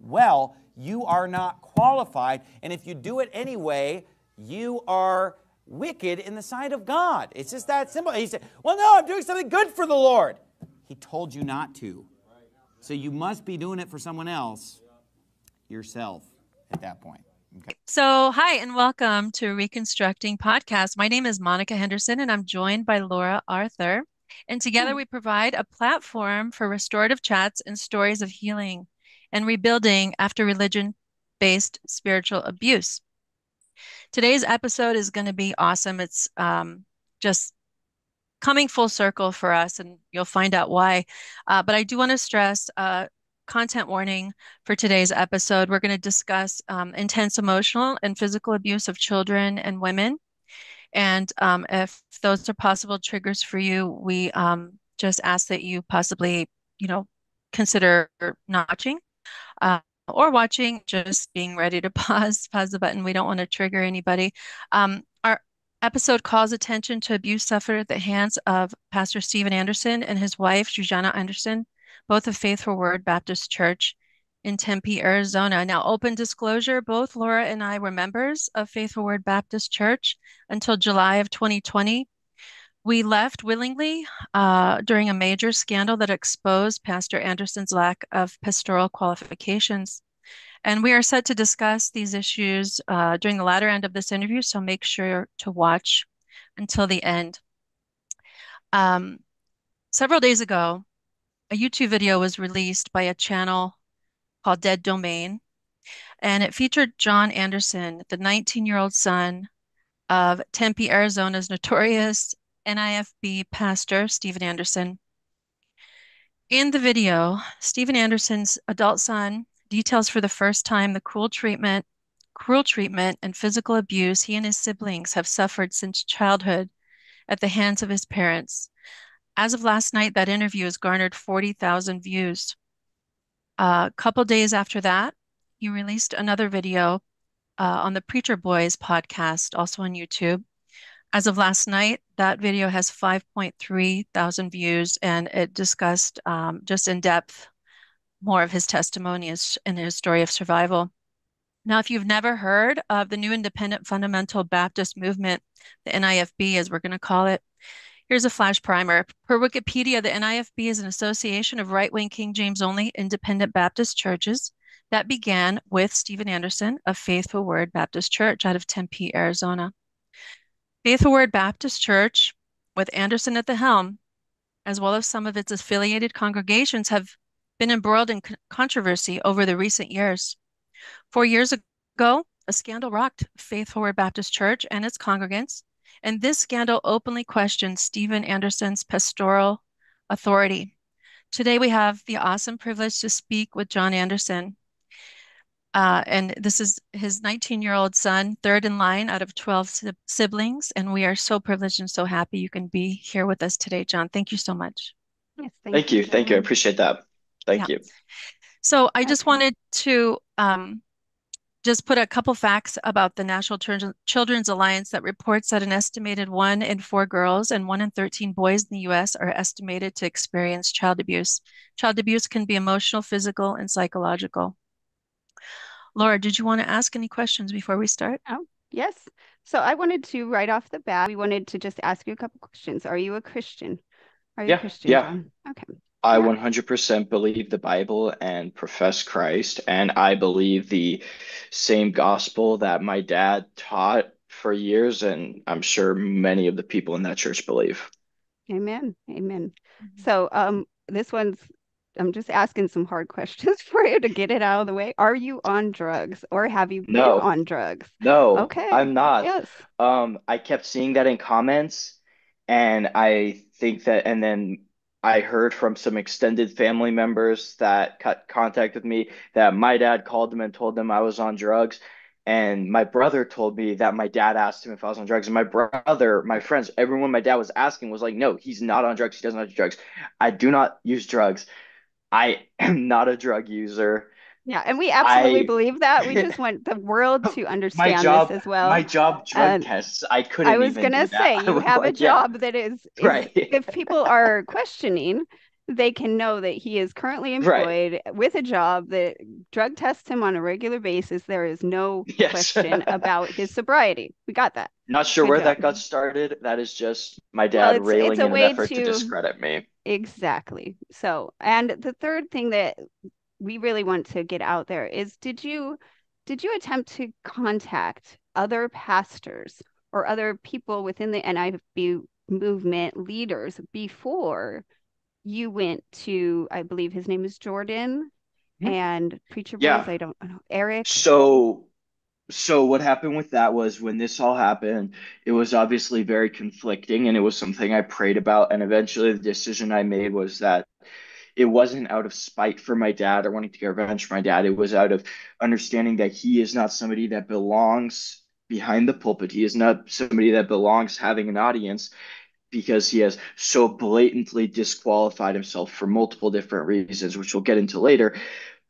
well, you are not qualified. And if you do it anyway, you are wicked in the sight of God. It's just that simple. He said, Well, no, I'm doing something good for the Lord. He told you not to. So you must be doing it for someone else yourself at that point. Okay. So, hi and welcome to Reconstructing Podcast. My name is Monica Henderson and I'm joined by Laura Arthur. And together hmm. we provide a platform for restorative chats and stories of healing and rebuilding after religion based spiritual abuse. Today's episode is going to be awesome. It's um, just coming full circle for us, and you'll find out why. Uh, but I do want to stress uh, content warning for today's episode. We're going to discuss um, intense emotional and physical abuse of children and women. And um, if those are possible triggers for you, we um, just ask that you possibly, you know, consider notching uh, or watching, just being ready to pause, pause the button. We don't want to trigger anybody. Um, our episode calls attention to abuse suffered at the hands of Pastor Steven Anderson and his wife, Zsuzsanna Anderson, both of Faithful Word Baptist Church in Tempe, Arizona. Now, open disclosure, both Laura and I were members of Faithful Word Baptist Church until July of 2020. We left willingly uh, during a major scandal that exposed Pastor Anderson's lack of pastoral qualifications. And we are set to discuss these issues uh, during the latter end of this interview, so make sure to watch until the end. Um, several days ago, a YouTube video was released by a channel called Dead Domain, and it featured John Anderson, the 19 year old son of Tempe, Arizona's notorious NIFB pastor, Stephen Anderson. In the video, Stephen Anderson's adult son details for the first time the cruel treatment, cruel treatment and physical abuse he and his siblings have suffered since childhood at the hands of his parents. As of last night, that interview has garnered 40,000 views. A couple days after that, he released another video uh, on the Preacher Boys podcast, also on YouTube, as of last night, that video has 5.3 thousand views and it discussed um, just in depth more of his testimony and his story of survival. Now, if you've never heard of the New Independent Fundamental Baptist Movement, the NIFB, as we're going to call it, here's a flash primer. Per Wikipedia, the NIFB is an association of right wing King James only independent Baptist churches that began with Stephen Anderson of Faithful Word Baptist Church out of Tempe, Arizona. Faithful Word Baptist Church, with Anderson at the helm, as well as some of its affiliated congregations, have been embroiled in controversy over the recent years. Four years ago, a scandal rocked Faithful Word Baptist Church and its congregants, and this scandal openly questioned Stephen Anderson's pastoral authority. Today, we have the awesome privilege to speak with John Anderson, uh, and this is his 19 year old son, third in line out of 12 si siblings. And we are so privileged and so happy you can be here with us today, John. Thank you so much. Yes, thank, thank you. Thank you. I appreciate that. Thank yeah. you. So I just wanted to um, just put a couple facts about the National Children's Alliance that reports that an estimated one in four girls and one in 13 boys in the US are estimated to experience child abuse. Child abuse can be emotional, physical, and psychological. Laura, did you want to ask any questions before we start? Oh, yes. So I wanted to right off the bat, we wanted to just ask you a couple questions. Are you a Christian? Are you yeah, a Christian? Yeah. John? Okay. I 100% believe the Bible and profess Christ, and I believe the same gospel that my dad taught for years, and I'm sure many of the people in that church believe. Amen. Amen. Mm-hmm. So, um, this one's I'm just asking some hard questions for you to get it out of the way. Are you on drugs or have you been no. on drugs? No. Okay. I'm not. Yes. Um, I kept seeing that in comments and I think that and then I heard from some extended family members that cut contact with me that my dad called them and told them I was on drugs. And my brother told me that my dad asked him if I was on drugs. And my brother, my friends, everyone my dad was asking was like, no, he's not on drugs. He doesn't have drugs. I do not use drugs. I am not a drug user. Yeah, and we absolutely I, believe that. We just want the world to understand job, this as well. My job drug tests. I couldn't. I was gonna say you have a job yeah. that is, is right. if people are questioning, they can know that he is currently employed right. with a job that drug tests him on a regular basis. There is no yes. question about his sobriety. We got that. Not sure Good where job. that got started. That is just my dad well, it's, railing it's in an effort to, to discredit me. Exactly. So, and the third thing that we really want to get out there is did you did you attempt to contact other pastors or other people within the NIB movement leaders before you went to, I believe his name is Jordan mm-hmm. and Preacher yeah. Boys, I don't know, Eric. So so what happened with that was when this all happened, it was obviously very conflicting and it was something I prayed about. And eventually the decision I made was that it wasn't out of spite for my dad or wanting to get revenge for my dad. It was out of understanding that he is not somebody that belongs behind the pulpit. He is not somebody that belongs having an audience because he has so blatantly disqualified himself for multiple different reasons, which we'll get into later.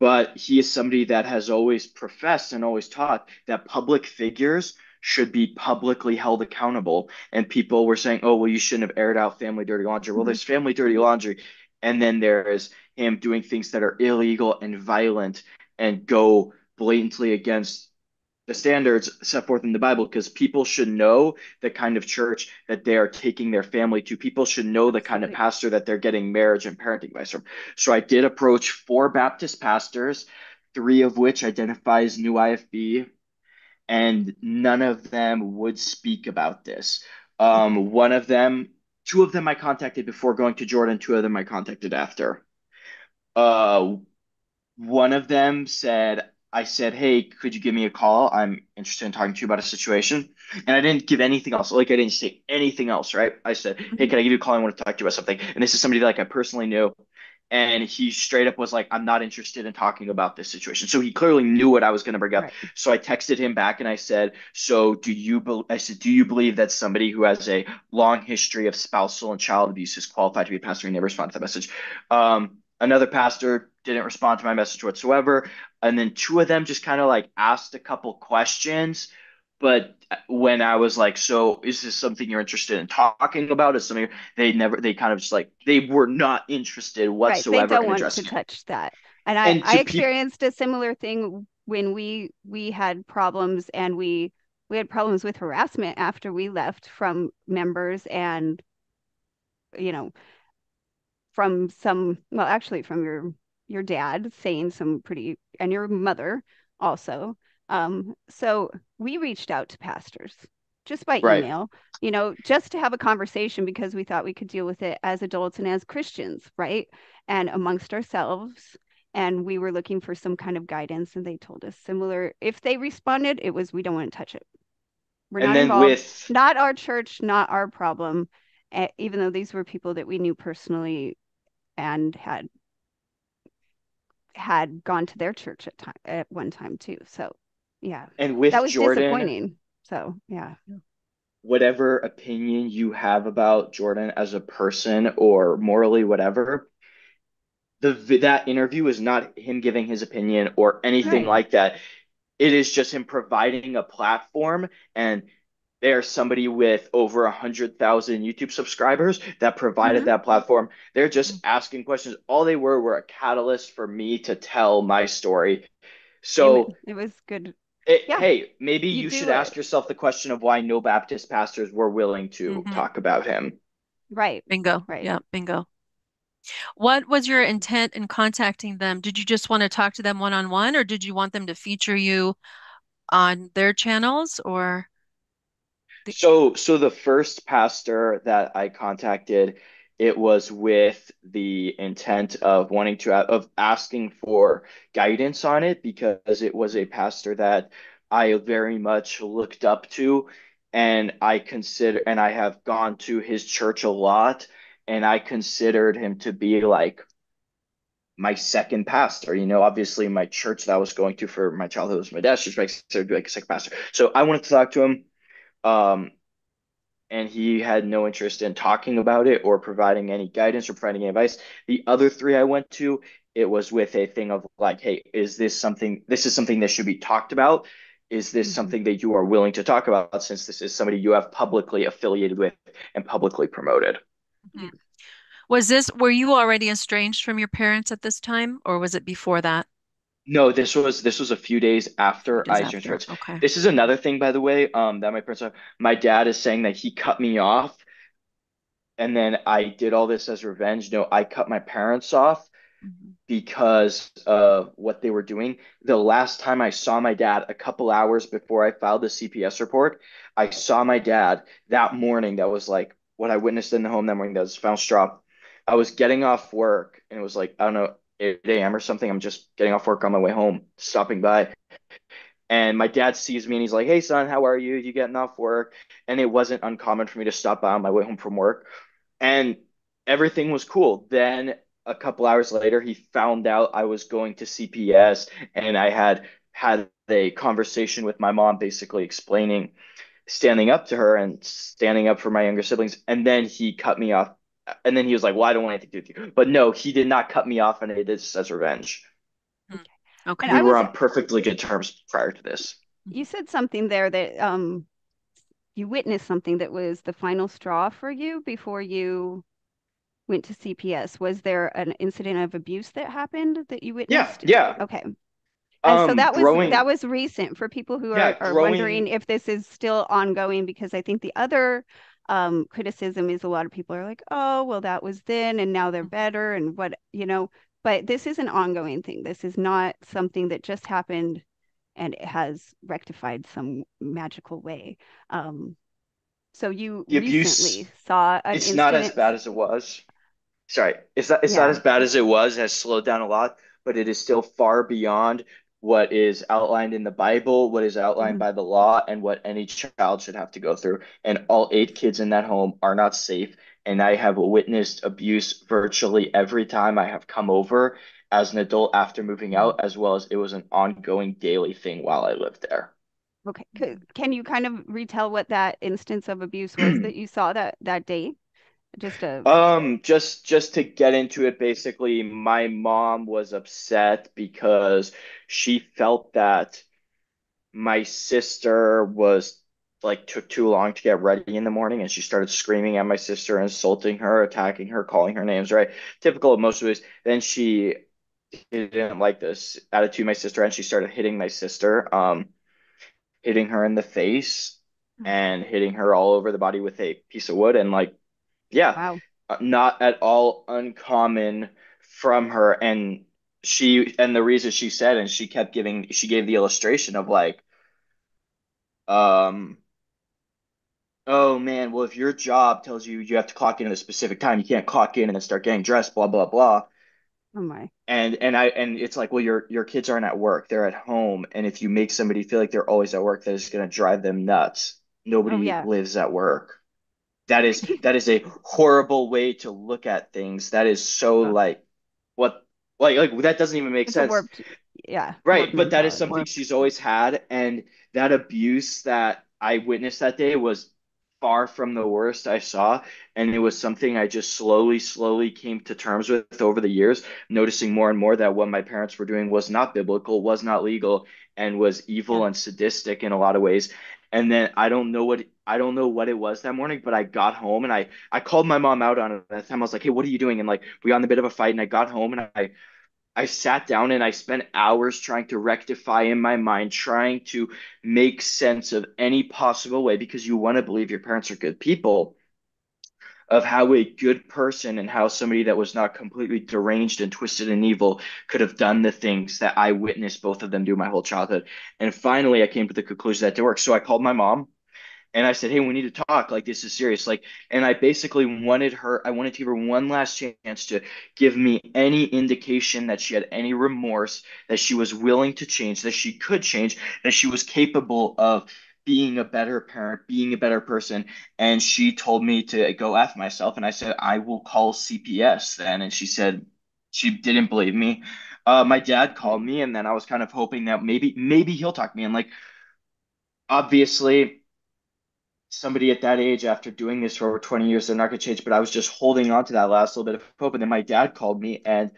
But he is somebody that has always professed and always taught that public figures should be publicly held accountable. And people were saying, oh, well, you shouldn't have aired out family dirty laundry. Well, mm-hmm. there's family dirty laundry. And then there is him doing things that are illegal and violent and go blatantly against the standards set forth in the Bible because people should know the kind of church that they are taking their family to. People should know the kind of pastor that they're getting marriage and parenting advice from. So I did approach four Baptist pastors, three of which identify as new IFB, and none of them would speak about this. Um, one of them, two of them I contacted before going to Jordan, two of them I contacted after. Uh, one of them said, I said, "Hey, could you give me a call? I'm interested in talking to you about a situation." And I didn't give anything else. Like I didn't say anything else, right? I said, "Hey, mm-hmm. can I give you a call? I want to talk to you about something." And this is somebody that like I personally knew, and he straight up was like, "I'm not interested in talking about this situation." So he clearly knew what I was going to bring up. Right. So I texted him back and I said, "So do you?" Be-? I said, "Do you believe that somebody who has a long history of spousal and child abuse is qualified to be a pastor?" He never responded to that message. Um, another pastor didn't respond to my message whatsoever and then two of them just kind of like asked a couple questions. But uh, when i was like so is this something you're interested in talking about? Is something they never they kind of just like they were not interested whatsoever right, they don't want to touch that. And i and i experienced pe- a similar thing when we we had problems and we we had problems with harassment after we left from members and you know from some well actually from your your dad saying some pretty and your mother also. Um so we reached out to pastors just by right. email you know just to have a conversation because we thought we could deal with it as adults and as christians right? And amongst ourselves. And we were looking for some kind of guidance and they told us similar. If they responded it was we don't want to touch it. We're and not involved. with... not our church not our problem even though these were people that we knew personally and had had gone to their church at time at one time too. So yeah. And with that was Jordan, disappointing. So yeah. Whatever opinion you have about Jordan as a person or morally whatever, the that interview is not him giving his opinion or anything right. like that. It is just him providing a platform and there's somebody with over a hundred thousand YouTube subscribers that provided mm-hmm. that platform. They're just mm-hmm. asking questions. All they were were a catalyst for me to tell my story. So it was good. It, yeah. Hey, maybe you, you should it. ask yourself the question of why no Baptist pastors were willing to mm-hmm. talk about him. Right. Bingo. Right. Yeah. Bingo. What was your intent in contacting them? Did you just want to talk to them one on one, or did you want them to feature you on their channels, or? So, so the first pastor that I contacted, it was with the intent of wanting to of asking for guidance on it because it was a pastor that I very much looked up to and I consider and I have gone to his church a lot and I considered him to be like my second pastor. You know, obviously my church that I was going to for my childhood was my dad's church, considered like a second pastor. So I wanted to talk to him. Um, and he had no interest in talking about it or providing any guidance or providing any advice. The other three I went to, it was with a thing of like, hey, is this something, this is something that should be talked about? Is this mm-hmm. something that you are willing to talk about since this is somebody you have publicly affiliated with and publicly promoted? Mm-hmm. Was this, were you already estranged from your parents at this time, or was it before that? No, this was this was a few days after Days I after. Okay. This is another thing, by the way, um, that my parents are. My dad is saying that he cut me off, and then I did all this as revenge. No, I cut my parents off Mhm. because of what they were doing. The last time I saw my dad, a couple hours before I filed the CPS report, I saw my dad that morning. That was like what I witnessed in the home that morning. That was found straw. I was getting off work, and it was like I don't know. 8 a.m. or something. I'm just getting off work on my way home, stopping by. And my dad sees me and he's like, Hey, son, how are you? You getting off work? And it wasn't uncommon for me to stop by on my way home from work. And everything was cool. Then a couple hours later, he found out I was going to CPS and I had had a conversation with my mom, basically explaining, standing up to her and standing up for my younger siblings. And then he cut me off and then he was like, "Well, I don't want anything to do with you." But no, he did not cut me off, and it is as revenge. Okay. And we were was, on perfectly good terms prior to this. You said something there that um, you witnessed something that was the final straw for you before you went to CPS. Was there an incident of abuse that happened that you witnessed? Yeah, yeah. Okay. And um, so that was growing, that was recent for people who yeah, are, are growing, wondering if this is still ongoing because I think the other um, criticism is a lot of people are like, oh, well, that was then and now they're mm-hmm. better and what, you know, but this is an ongoing thing. This is not something that just happened and it has rectified some magical way. Um, so you the recently abuse, saw an it's not as bad as it was. Sorry, it's not, it's yeah. not as bad as it was, it has slowed down a lot, but it is still far beyond what is outlined in the Bible, what is outlined mm-hmm. by the law, and what any child should have to go through. And all eight kids in that home are not safe. And I have witnessed abuse virtually every time I have come over as an adult after moving out, as well as it was an ongoing daily thing while I lived there. Okay. Can you kind of retell what that instance of abuse was that you saw that that day? Just a um just just to get into it basically my mom was upset because she felt that my sister was like took too long to get ready in the morning and she started screaming at my sister insulting her attacking her calling her names right typical of most of us then she didn't like this attitude my sister and she started hitting my sister um hitting her in the face mm-hmm. and hitting her all over the body with a piece of wood and like yeah. Wow. Uh, not at all uncommon from her. And she, and the reason she said, and she kept giving, she gave the illustration of like, um, oh man, well, if your job tells you you have to clock in at a specific time, you can't clock in and then start getting dressed, blah, blah, blah. Oh my. And and I and it's like, well, your your kids aren't at work; they're at home. And if you make somebody feel like they're always at work, that is going to drive them nuts. Nobody oh, yeah. lives at work. That is that is a horrible way to look at things. That is so like what like like that doesn't even make it's sense. Warped, yeah. Right, but that is something warped. she's always had and that abuse that I witnessed that day was far from the worst I saw and it was something I just slowly slowly came to terms with over the years, noticing more and more that what my parents were doing was not biblical, was not legal and was evil yeah. and sadistic in a lot of ways. And then I don't know what I don't know what it was that morning, but I got home and I I called my mom out on it. At that time I was like, "Hey, what are you doing?" And like we got in a bit of a fight, and I got home and I I sat down and I spent hours trying to rectify in my mind, trying to make sense of any possible way because you want to believe your parents are good people of how a good person and how somebody that was not completely deranged and twisted and evil could have done the things that I witnessed both of them do my whole childhood. And finally, I came to the conclusion that did work. So I called my mom and I said, "Hey, we need to talk. Like this is serious." Like, and I basically wanted her. I wanted to give her one last chance to give me any indication that she had any remorse, that she was willing to change, that she could change, that she was capable of being a better parent, being a better person. And she told me to go f myself, and I said, "I will call CPS then." And she said she didn't believe me. Uh, my dad called me, and then I was kind of hoping that maybe maybe he'll talk to me. And like, obviously somebody at that age after doing this for over 20 years they're not going to change but i was just holding on to that last little bit of hope and then my dad called me and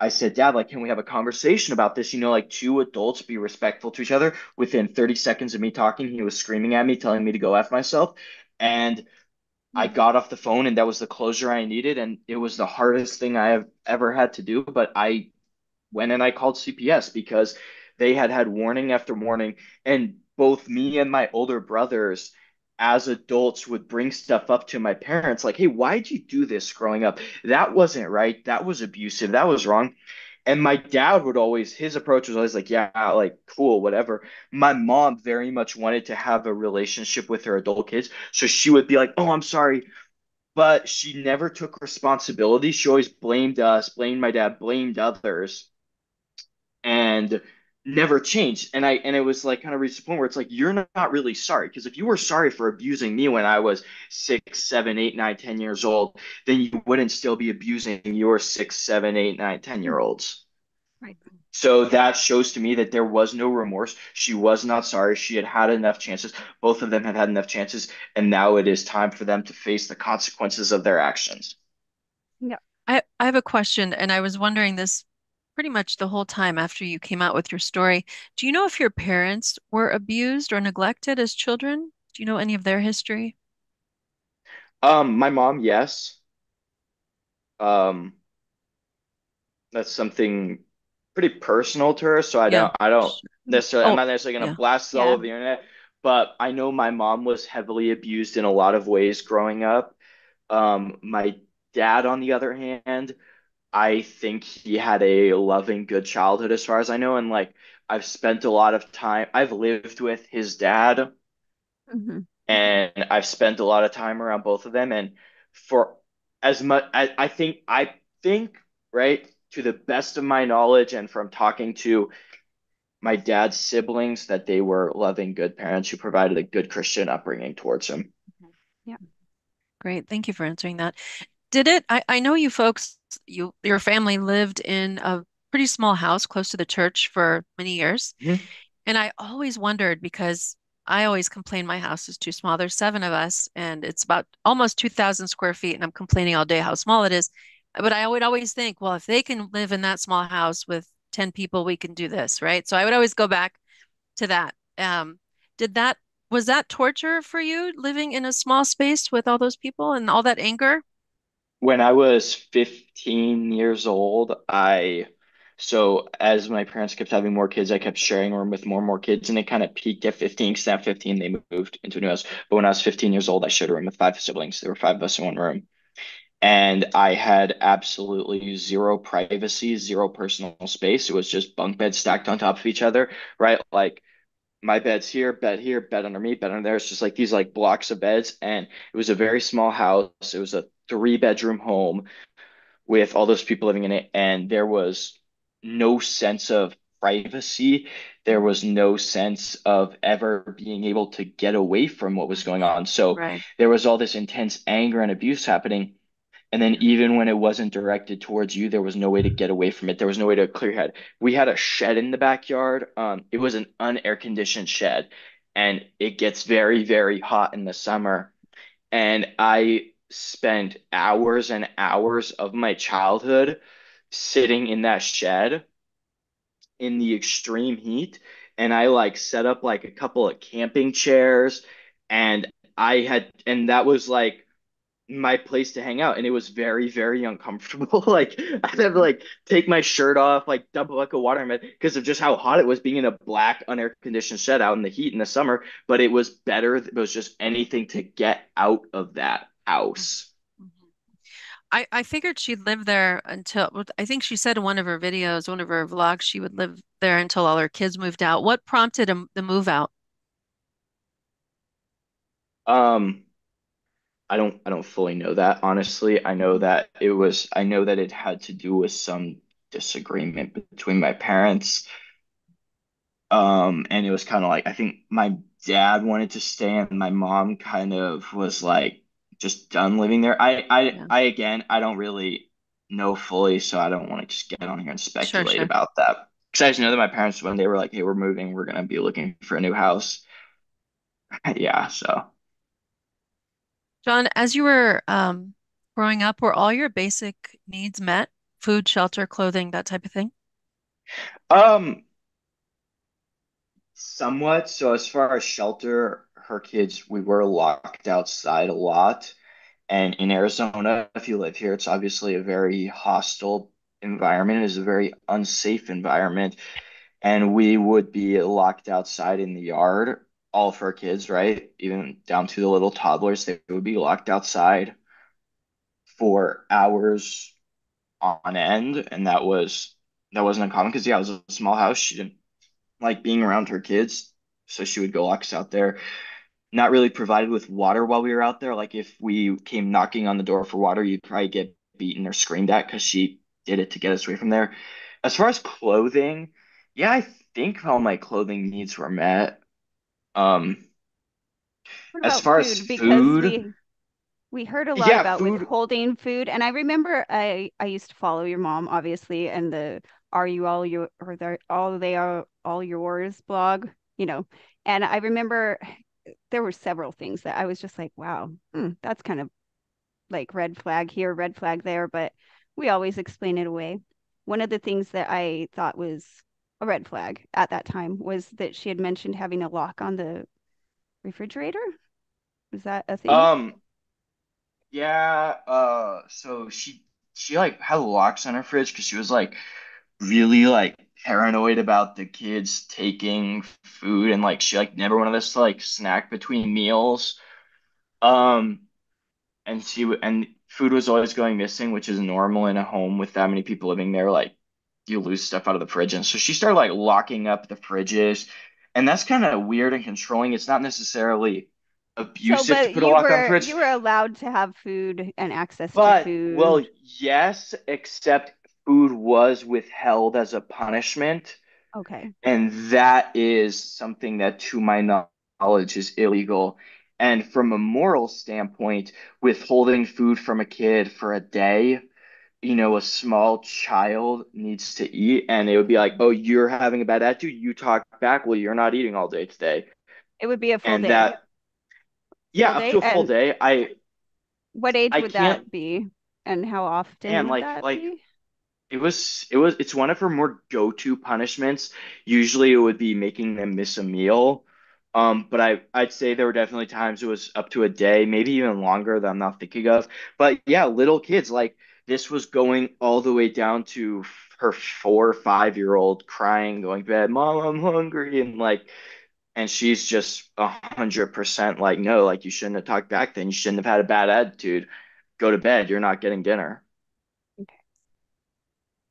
i said dad like can we have a conversation about this you know like two adults be respectful to each other within 30 seconds of me talking he was screaming at me telling me to go f myself and I mm. got off the phone and that was the closure I needed. And it was the hardest thing I have ever had to do. But I went and I called CPS because they had had warning after warning. And both me and my older brothers, as adults, would bring stuff up to my parents like, hey, why'd you do this growing up? That wasn't right. That was abusive. That was wrong. And my dad would always, his approach was always like, yeah, like, cool, whatever. My mom very much wanted to have a relationship with her adult kids. So she would be like, oh, I'm sorry. But she never took responsibility. She always blamed us, blamed my dad, blamed others, and never changed. And I, and it was like kind of reached the point where it's like, you're not really sorry. Because if you were sorry for abusing me when I was six, seven, eight, nine, ten years old, then you wouldn't still be abusing your six, seven, eight, nine, ten year olds. Right. So that shows to me that there was no remorse. She was not sorry. She had had enough chances. Both of them had had enough chances, and now it is time for them to face the consequences of their actions. Yeah. I, I have a question, and I was wondering this pretty much the whole time after you came out with your story. Do you know if your parents were abused or neglected as children? Do you know any of their history? Um, my mom, yes. Um, that's something pretty personal to her, so I don't I don't necessarily I'm oh, not necessarily gonna yeah. blast it all over the internet, but I know my mom was heavily abused in a lot of ways growing up. Um, my dad, on the other hand, I think he had a loving, good childhood as far as I know, and like I've spent a lot of time. I've lived with his dad, mm-hmm. and I've spent a lot of time around both of them, and for as much I, I think I think right to the best of my knowledge and from talking to my dad's siblings that they were loving good parents who provided a good christian upbringing towards him yeah great thank you for answering that did it i, I know you folks you your family lived in a pretty small house close to the church for many years mm-hmm. and i always wondered because I always complain my house is too small. There's seven of us, and it's about almost 2,000 square feet, and I'm complaining all day how small it is but I would always think, well, if they can live in that small house with 10 people, we can do this, right? So I would always go back to that. Um, did that was that torture for you living in a small space with all those people and all that anger? When I was 15 years old, I so as my parents kept having more kids, I kept sharing a room with more and more kids, and it kind of peaked at 15. Because at 15, they moved into a new house. But when I was 15 years old, I shared a room with five siblings. There were five of us in one room and I had absolutely zero privacy, zero personal space. It was just bunk beds stacked on top of each other, right? Like my bed's here, bed here, bed under me, bed under there. It's just like these like blocks of beds. And it was a very small house. It was a three bedroom home with all those people living in it. And there was no sense of privacy. There was no sense of ever being able to get away from what was going on. So right. there was all this intense anger and abuse happening and then even when it wasn't directed towards you, there was no way to get away from it. There was no way to clear your head. We had a shed in the backyard. Um, it was an unair conditioned shed, and it gets very, very hot in the summer. And I spent hours and hours of my childhood sitting in that shed in the extreme heat. And I like set up like a couple of camping chairs, and I had, and that was like my place to hang out and it was very very uncomfortable like i had to like take my shirt off like dump a bucket of water in because of just how hot it was being in a black unair conditioned shed out in the heat in the summer but it was better it was just anything to get out of that house mm-hmm. I, I figured she'd live there until I think she said in one of her videos, one of her vlogs, she would live there until all her kids moved out. What prompted the move out? Um, I don't I don't fully know that honestly. I know that it was I know that it had to do with some disagreement between my parents. Um, and it was kind of like I think my dad wanted to stay and my mom kind of was like just done living there. I I yeah. I again I don't really know fully, so I don't want to just get on here and speculate sure, sure. about that. Because I just know that my parents when they were like, "Hey, we're moving. We're gonna be looking for a new house." yeah, so John, as you were um, growing up, were all your basic needs met? Food, shelter, clothing, that type of thing? Um, somewhat. So as far as shelter, her kids, we were locked outside a lot. And in Arizona, if you live here, it's obviously a very hostile environment. It's a very unsafe environment. And we would be locked outside in the yard, all of our kids, right? Even down to the little toddlers, they would be locked outside for hours on end. And that was that wasn't uncommon because yeah, it was a small house. She didn't like being around her kids. So she would go lock us out there not really provided with water while we were out there. Like if we came knocking on the door for water, you'd probably get beaten or screamed at because she did it to get us away from there. As far as clothing, yeah, I think all my clothing needs were met. Um, as far food? as food, we, we heard a lot yeah, about food. withholding food, and I remember I I used to follow your mom, obviously, and the "Are you all your or the all they are all yours" blog, you know, and I remember there were several things that I was just like, wow, hmm, that's kind of like red flag here, red flag there, but we always explain it away. One of the things that I thought was a red flag at that time was that she had mentioned having a lock on the refrigerator. Was that a thing? Um yeah, uh so she she like had locks on her fridge because she was like really like paranoid about the kids taking food and like she like never wanted us to like snack between meals. Um and she and food was always going missing, which is normal in a home with that many people living there. Like you lose stuff out of the fridge. And so she started like locking up the fridges. And that's kind of weird and controlling. It's not necessarily abusive so, to put a lock were, on the fridge. You were allowed to have food and access but, to food. Well, yes, except food was withheld as a punishment. Okay. And that is something that, to my knowledge, is illegal. And from a moral standpoint, withholding food from a kid for a day, you know, a small child needs to eat, and it would be like, oh, you're having a bad attitude, you talk back, well, you're not eating all day today. It would be a full and day. That, yeah, full up day? to a full and day. I. What age I would that be, and how often and like like be? It was it was it's one of her more go-to punishments. Usually it would be making them miss a meal. Um, but I I'd say there were definitely times it was up to a day, maybe even longer that I'm not thinking of. But yeah, little kids like this was going all the way down to her four or five year old crying, going to bed, Mom, I'm hungry, and like, and she's just a hundred percent like, no, like you shouldn't have talked back then. You shouldn't have had a bad attitude. Go to bed. You're not getting dinner.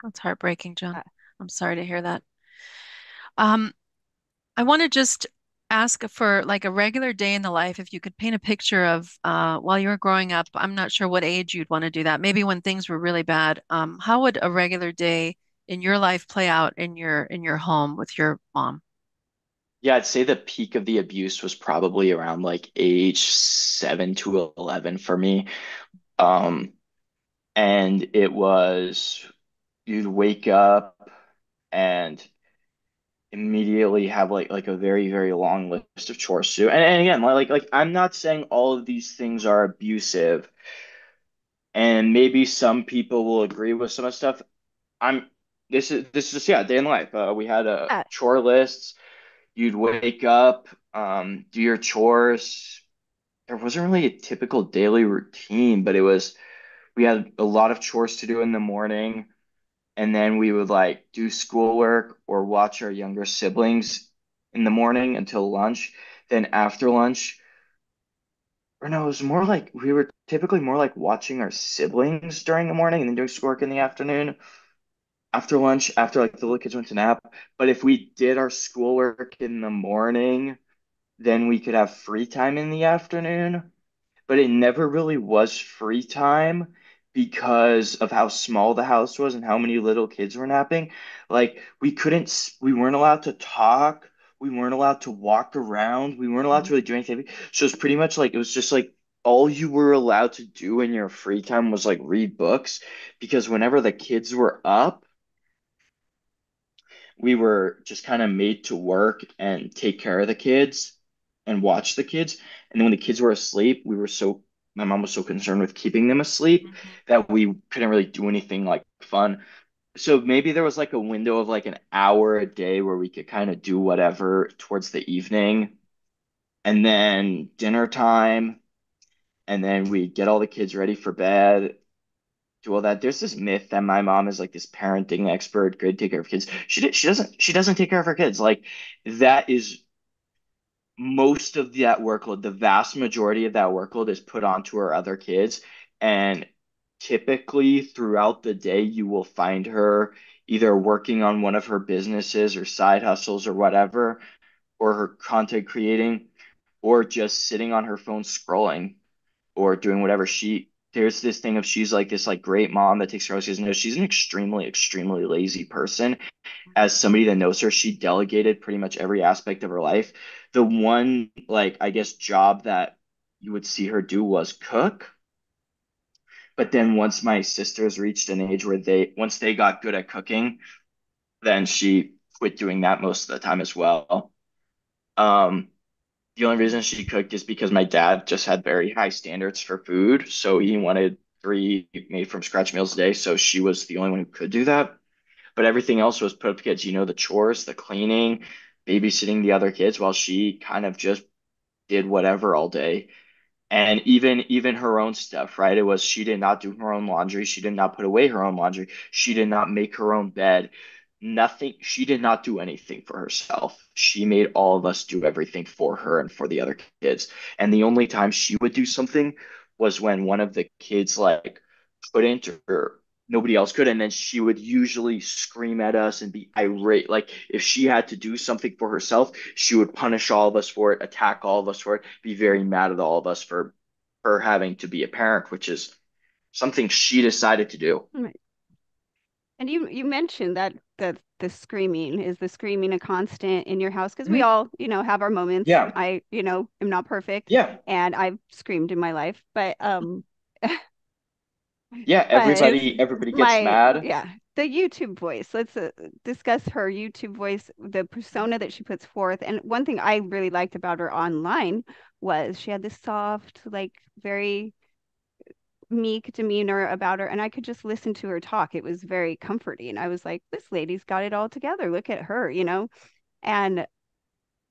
Okay. That's heartbreaking, John. I'm sorry to hear that. Um, I want to just ask for like a regular day in the life, if you could paint a picture of uh, while you were growing up, I'm not sure what age you'd want to do that. Maybe when things were really bad. Um, how would a regular day in your life play out in your in your home with your mom? Yeah, I'd say the peak of the abuse was probably around like age seven to 11 for me. Um, and it was you'd wake up and immediately have like like a very very long list of chores to do. And, and again, like like I'm not saying all of these things are abusive, and maybe some people will agree with some of the stuff. I'm this is this is just yeah day in life. Uh, we had a yeah. chore lists. You'd wake up, um, do your chores. There wasn't really a typical daily routine, but it was we had a lot of chores to do in the morning and then we would like do schoolwork or watch our younger siblings in the morning until lunch. Then after lunch, or no, it was more like we were typically more like watching our siblings during the morning and then doing schoolwork in the afternoon. After lunch, after like the little kids went to nap. But if we did our schoolwork in the morning, then we could have free time in the afternoon. But it never really was free time because of how small the house was and how many little kids were napping. Like we couldn't, we weren't allowed to talk. We weren't allowed to walk around. We weren't allowed to mm-hmm. really do anything. So it's pretty much like it was just like all you were allowed to do in your free time was like read books because whenever the kids were up, we were just kind of made to work and take care of the kids and watch the kids. And then when the kids were asleep, we were so my mom was so concerned with keeping them asleep mm-hmm. that we couldn't really do anything like fun. So maybe there was like a window of like an hour a day where we could kind of do whatever towards the evening. And then dinner time, and then we get all the kids ready for bed, do all that. There's this myth that my mom is like this parenting expert, good take care of kids. She she doesn't she doesn't take care of her kids. Like that is most of that workload, the vast majority of that workload is put onto her other kids. And typically throughout the day, you will find her either working on one of her businesses or side hustles or whatever, or her content creating, or just sitting on her phone scrolling or doing whatever she there's this thing of she's like this like great mom that takes care of kids. No, she's an extremely, extremely lazy person. As somebody that knows her, she delegated pretty much every aspect of her life. The one like I guess job that you would see her do was cook. But then once my sisters reached an age where they once they got good at cooking, then she quit doing that most of the time as well. Um, the only reason she cooked is because my dad just had very high standards for food. So he wanted three made from scratch meals a day. So she was the only one who could do that. But everything else was put up to kids, you know, the chores, the cleaning, babysitting the other kids while she kind of just did whatever all day. And even even her own stuff, right? It was she did not do her own laundry. She did not put away her own laundry. She did not make her own bed nothing she did not do anything for herself she made all of us do everything for her and for the other kids and the only time she would do something was when one of the kids like couldn't or nobody else could and then she would usually scream at us and be irate like if she had to do something for herself she would punish all of us for it attack all of us for it be very mad at all of us for her having to be a parent which is something she decided to do right. And you you mentioned that the the screaming is the screaming a constant in your house because we mm-hmm. all you know have our moments. Yeah. I you know am not perfect. Yeah. And I've screamed in my life, but um. yeah, everybody everybody gets my, mad. Yeah, the YouTube voice. Let's uh, discuss her YouTube voice, the persona that she puts forth. And one thing I really liked about her online was she had this soft, like very meek demeanor about her and I could just listen to her talk. It was very comforting. I was like, this lady's got it all together. Look at her, you know? And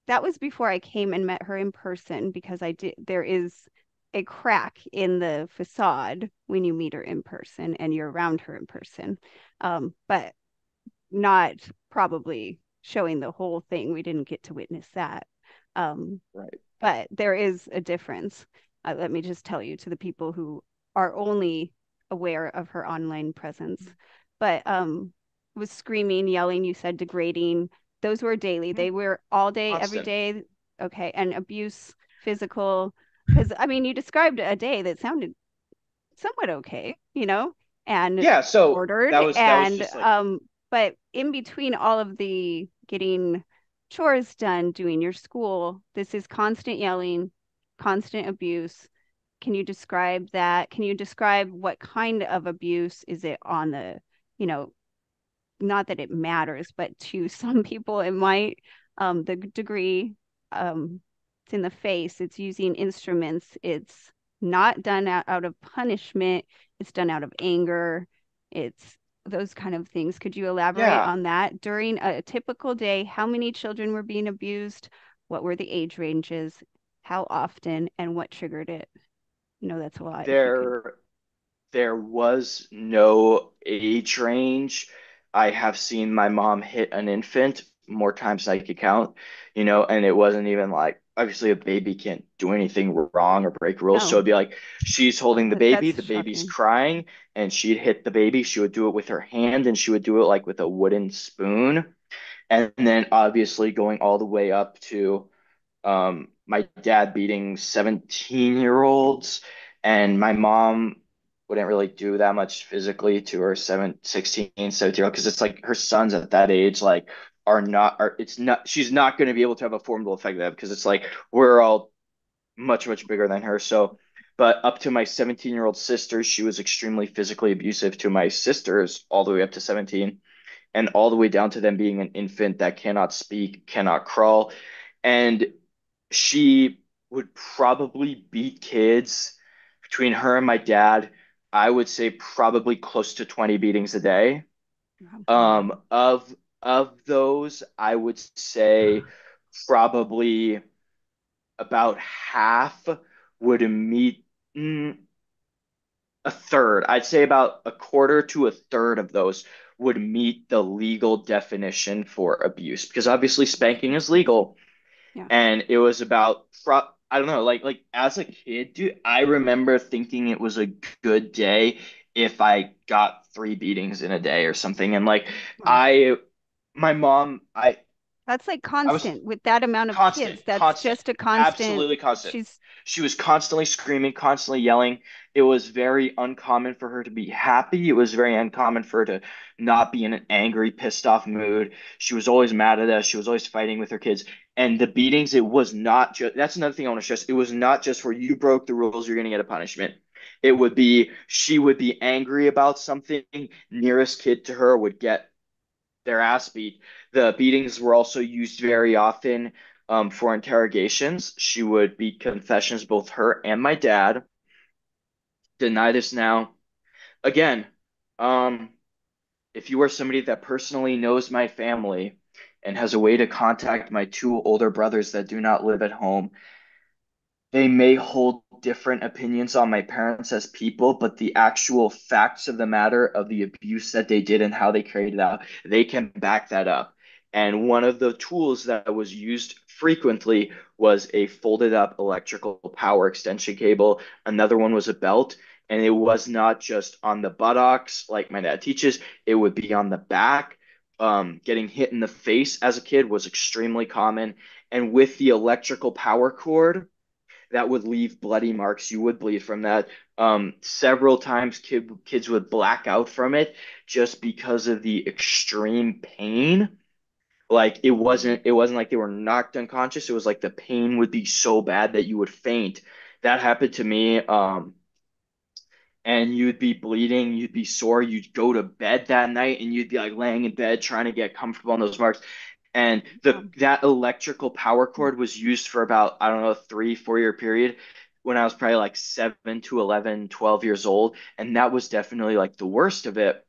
that was before I came and met her in person because I did there is a crack in the facade when you meet her in person and you're around her in person. Um, but not probably showing the whole thing. We didn't get to witness that. Um, right. But there is a difference. Uh, let me just tell you to the people who are only aware of her online presence. Mm-hmm. But um was screaming, yelling, you said degrading. Those were daily. Mm-hmm. They were all day, Constant. every day. Okay. And abuse, physical. Because I mean, you described a day that sounded somewhat okay, you know? And yeah, so ordered. That was, and that was like... um, but in between all of the getting chores done, doing your school, this is constant yelling, constant abuse, can you describe that? Can you describe what kind of abuse is it on the, you know, not that it matters, but to some people it might. Um, the degree, um, it's in the face. It's using instruments. It's not done out, out of punishment. It's done out of anger. It's those kind of things. Could you elaborate yeah. on that? During a typical day, how many children were being abused? What were the age ranges? How often? And what triggered it? No, that's a lot. There, there was no age range. I have seen my mom hit an infant more times than I could count, you know, and it wasn't even like obviously a baby can't do anything wrong or break rules. No. So it'd be like she's holding the baby, That's the baby's shocking. crying, and she'd hit the baby. She would do it with her hand and she would do it like with a wooden spoon. And then obviously going all the way up to um, my dad beating 17 year olds and my mom wouldn't really do that much physically to her 7 16 17 year old because it's like her sons at that age like are not are it's not she's not going to be able to have a formidable effect of that because it's like we're all much much bigger than her so but up to my 17 year old sister she was extremely physically abusive to my sisters all the way up to 17 and all the way down to them being an infant that cannot speak cannot crawl and she would probably beat kids between her and my dad, I would say probably close to 20 beatings a day. Um, of of those, I would say probably about half would meet mm, a third, I'd say about a quarter to a third of those would meet the legal definition for abuse because obviously spanking is legal. Yeah. And it was about I don't know, like like as a kid, dude, I remember thinking it was a good day if I got three beatings in a day or something. And like wow. I my mom, I that's like constant with that amount of constant, kids. That's constant, just a constant. Absolutely constant. She's she was constantly screaming, constantly yelling. It was very uncommon for her to be happy. It was very uncommon for her to not be in an angry, pissed off mood. She was always mad at us. She was always fighting with her kids. And the beatings, it was not just that's another thing I want to stress. It was not just where you broke the rules, you're gonna get a punishment. It would be she would be angry about something, nearest kid to her would get their ass beat. The beatings were also used very often um, for interrogations. She would beat confessions, both her and my dad. Deny this now. Again, um, if you are somebody that personally knows my family and has a way to contact my two older brothers that do not live at home, they may hold different opinions on my parents as people, but the actual facts of the matter of the abuse that they did and how they carried it out, they can back that up. And one of the tools that was used frequently was a folded up electrical power extension cable. Another one was a belt. And it was not just on the buttocks, like my dad teaches, it would be on the back. Um, getting hit in the face as a kid was extremely common. And with the electrical power cord, that would leave bloody marks. You would bleed from that. Um, several times, kid, kids would black out from it just because of the extreme pain. Like it wasn't, it wasn't like they were knocked unconscious. It was like the pain would be so bad that you would faint. That happened to me. Um, and you'd be bleeding, you'd be sore, you'd go to bed that night, and you'd be like laying in bed trying to get comfortable on those marks and the that electrical power cord was used for about i don't know three four year period when i was probably like 7 to 11 12 years old. And that was definitely like the worst of it.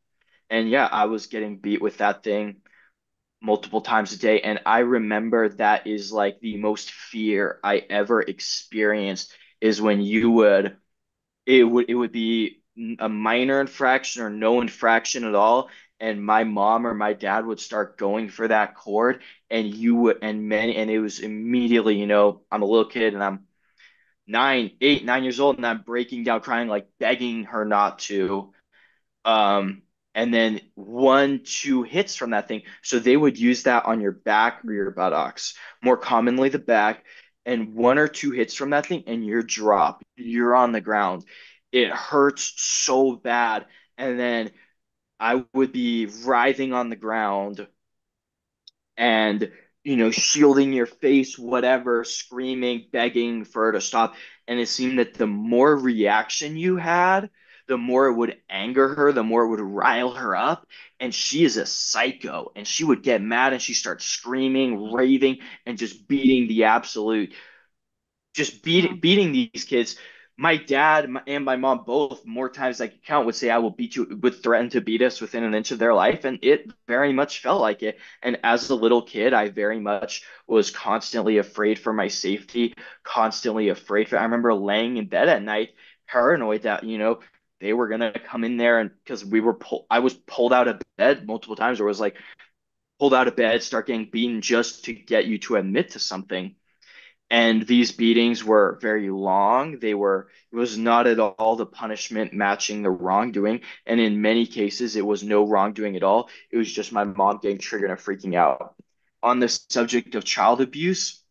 And yeah i was getting beat with that thing multiple times a day. And i remember that is like the most fear i ever experienced is when you would it would it would be a minor infraction or no infraction at all and my mom or my dad would start going for that cord and you would and many and it was immediately you know i'm a little kid and i'm nine eight nine years old and i'm breaking down crying like begging her not to. Um and then one two hits from that thing. So they would use that on your back or your buttocks more commonly the back and one or two hits from that thing and you're dropped. You're on the ground. It hurts so bad. And then I would be writhing on the ground and you know shielding your face whatever screaming begging for her to stop. And it seemed that the more reaction you had the more it would anger her the more it would rile her up. And she is a psycho and she would get mad and she starts screaming raving and just beating the absolute just beat, beating these kids my dad and my mom both more times I could count would say I will beat you would threaten to beat us within an inch of their life and it very much felt like it. And as a little kid I very much was constantly afraid for my safety constantly afraid for I remember laying in bed at night paranoid that you know they were gonna come in there and because we were pulled I was pulled out of bed multiple times or was like pulled out of bed start getting beaten just to get you to admit to something and these beatings were very long. They were it was not at all the punishment matching the wrongdoing. And in many cases it was no wrongdoing at all. It was just my mom getting triggered and freaking out. On the subject of child abuse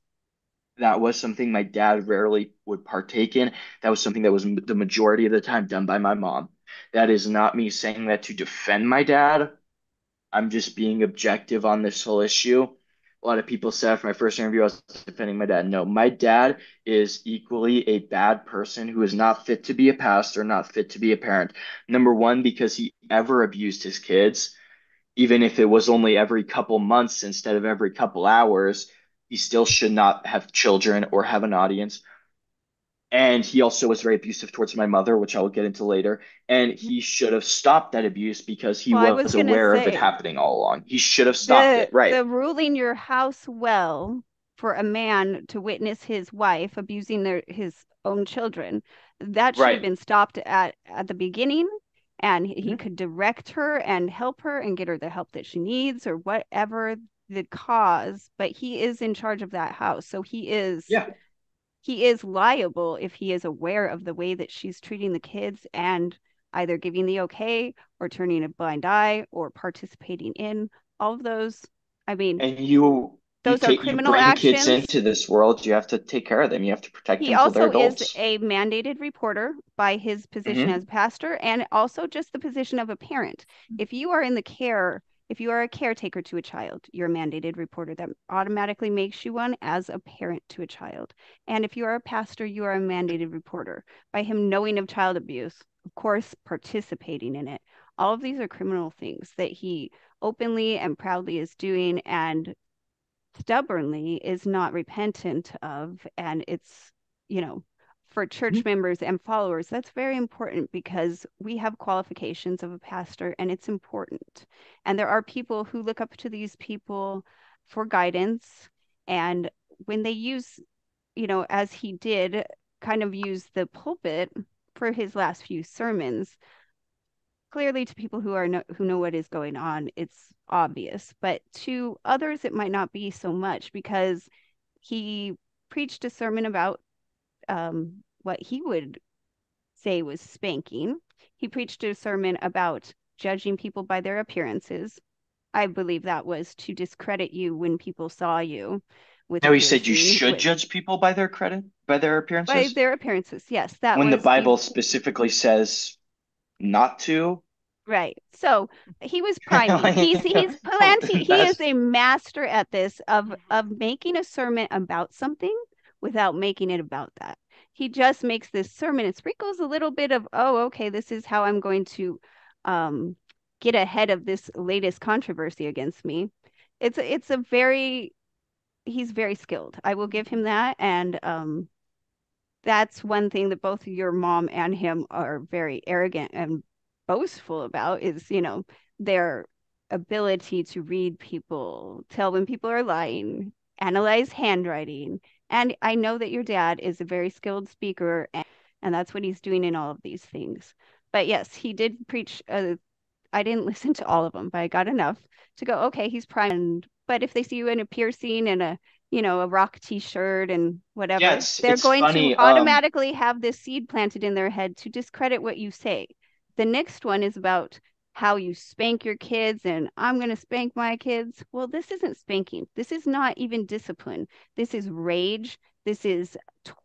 that was something my dad rarely would partake in. That was something that was the majority of the time done by my mom. That is not me saying that to defend my dad. I'm just being objective on this whole issue a lot of people said for my first interview I was defending my dad. No, my dad is equally a bad person who is not fit to be a pastor, not fit to be a parent. Number one, because he ever abused his kids, even if it was only every couple months instead of every couple hours, he still should not have children or have an audience and he also was very abusive towards my mother, which I will get into later. And he should have stopped that abuse because he well, was, was aware say, of it happening all along. He should have stopped the, it, right? The ruling your house well for a man to witness his wife abusing their his own children. that should right. have been stopped at at the beginning and he mm-hmm. could direct her and help her and get her the help that she needs or whatever the cause but he is in charge of that house so he is yeah he is liable if he is aware of the way that she's treating the kids and either giving the okay or turning a blind eye or participating in all of those i mean and you those you are take, criminal you bring actions. kids into this world you have to take care of them you have to protect he them also is a mandated reporter by his position mm-hmm. as pastor and also just the position of a parent if you are in the care if you are a caretaker to a child you're a mandated reporter that automatically makes you one as a parent to a child. And if you are a pastor you are a mandated reporter by him knowing of child abuse of course participating in it. All of these are criminal things that he openly and proudly is doing and stubbornly is not repentant of. And it's you know for church mm-hmm. members and followers that's very important because we have qualifications of a pastor and it's important and there are people who look up to these people for guidance and when they use you know as he did kind of use the pulpit for his last few sermons clearly to people who are no, who know what is going on it's obvious but to others it might not be so much because he preached a sermon about um, what he would say was spanking he preached a sermon about judging people by their appearances i believe that was to discredit you when people saw you with no he said you should with, judge people by their credit by their appearances by their appearances yes that when the bible the, specifically says not to. Right. So he was priming. he's he's planting. He is a master at this of of making a sermon about something without making it about that. He just makes this sermon and sprinkles a little bit of, oh, okay, this is how I'm going to um, get ahead of this latest controversy against me. It's it's a very he's very skilled. I will give him that. And um that's one thing that both your mom and him are very arrogant and boastful about is you know their ability to read people tell when people are lying analyze handwriting and i know that your dad is a very skilled speaker and, and that's what he's doing in all of these things but yes he did preach uh, i didn't listen to all of them but i got enough to go okay he's primed but if they see you in a piercing and a you know, a rock t-shirt and whatever, yes, they're going funny. to um, automatically um, have this seed planted in their head to discredit what you say. The next one is about how you spank your kids and I'm going to spank my kids. Well, this isn't spanking. This is not even discipline. This is rage. This is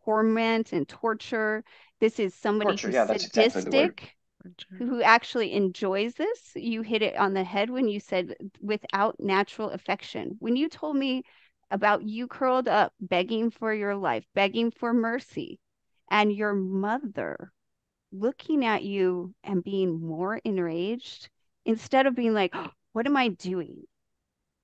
torment and torture. This is somebody torture, who's yeah, sadistic. Exactly who actually enjoys this. You hit it on the head when you said without natural affection. When you told me about you curled up, begging for your life, begging for mercy, and your mother looking at you and being more enraged instead of being like, oh, What am I doing?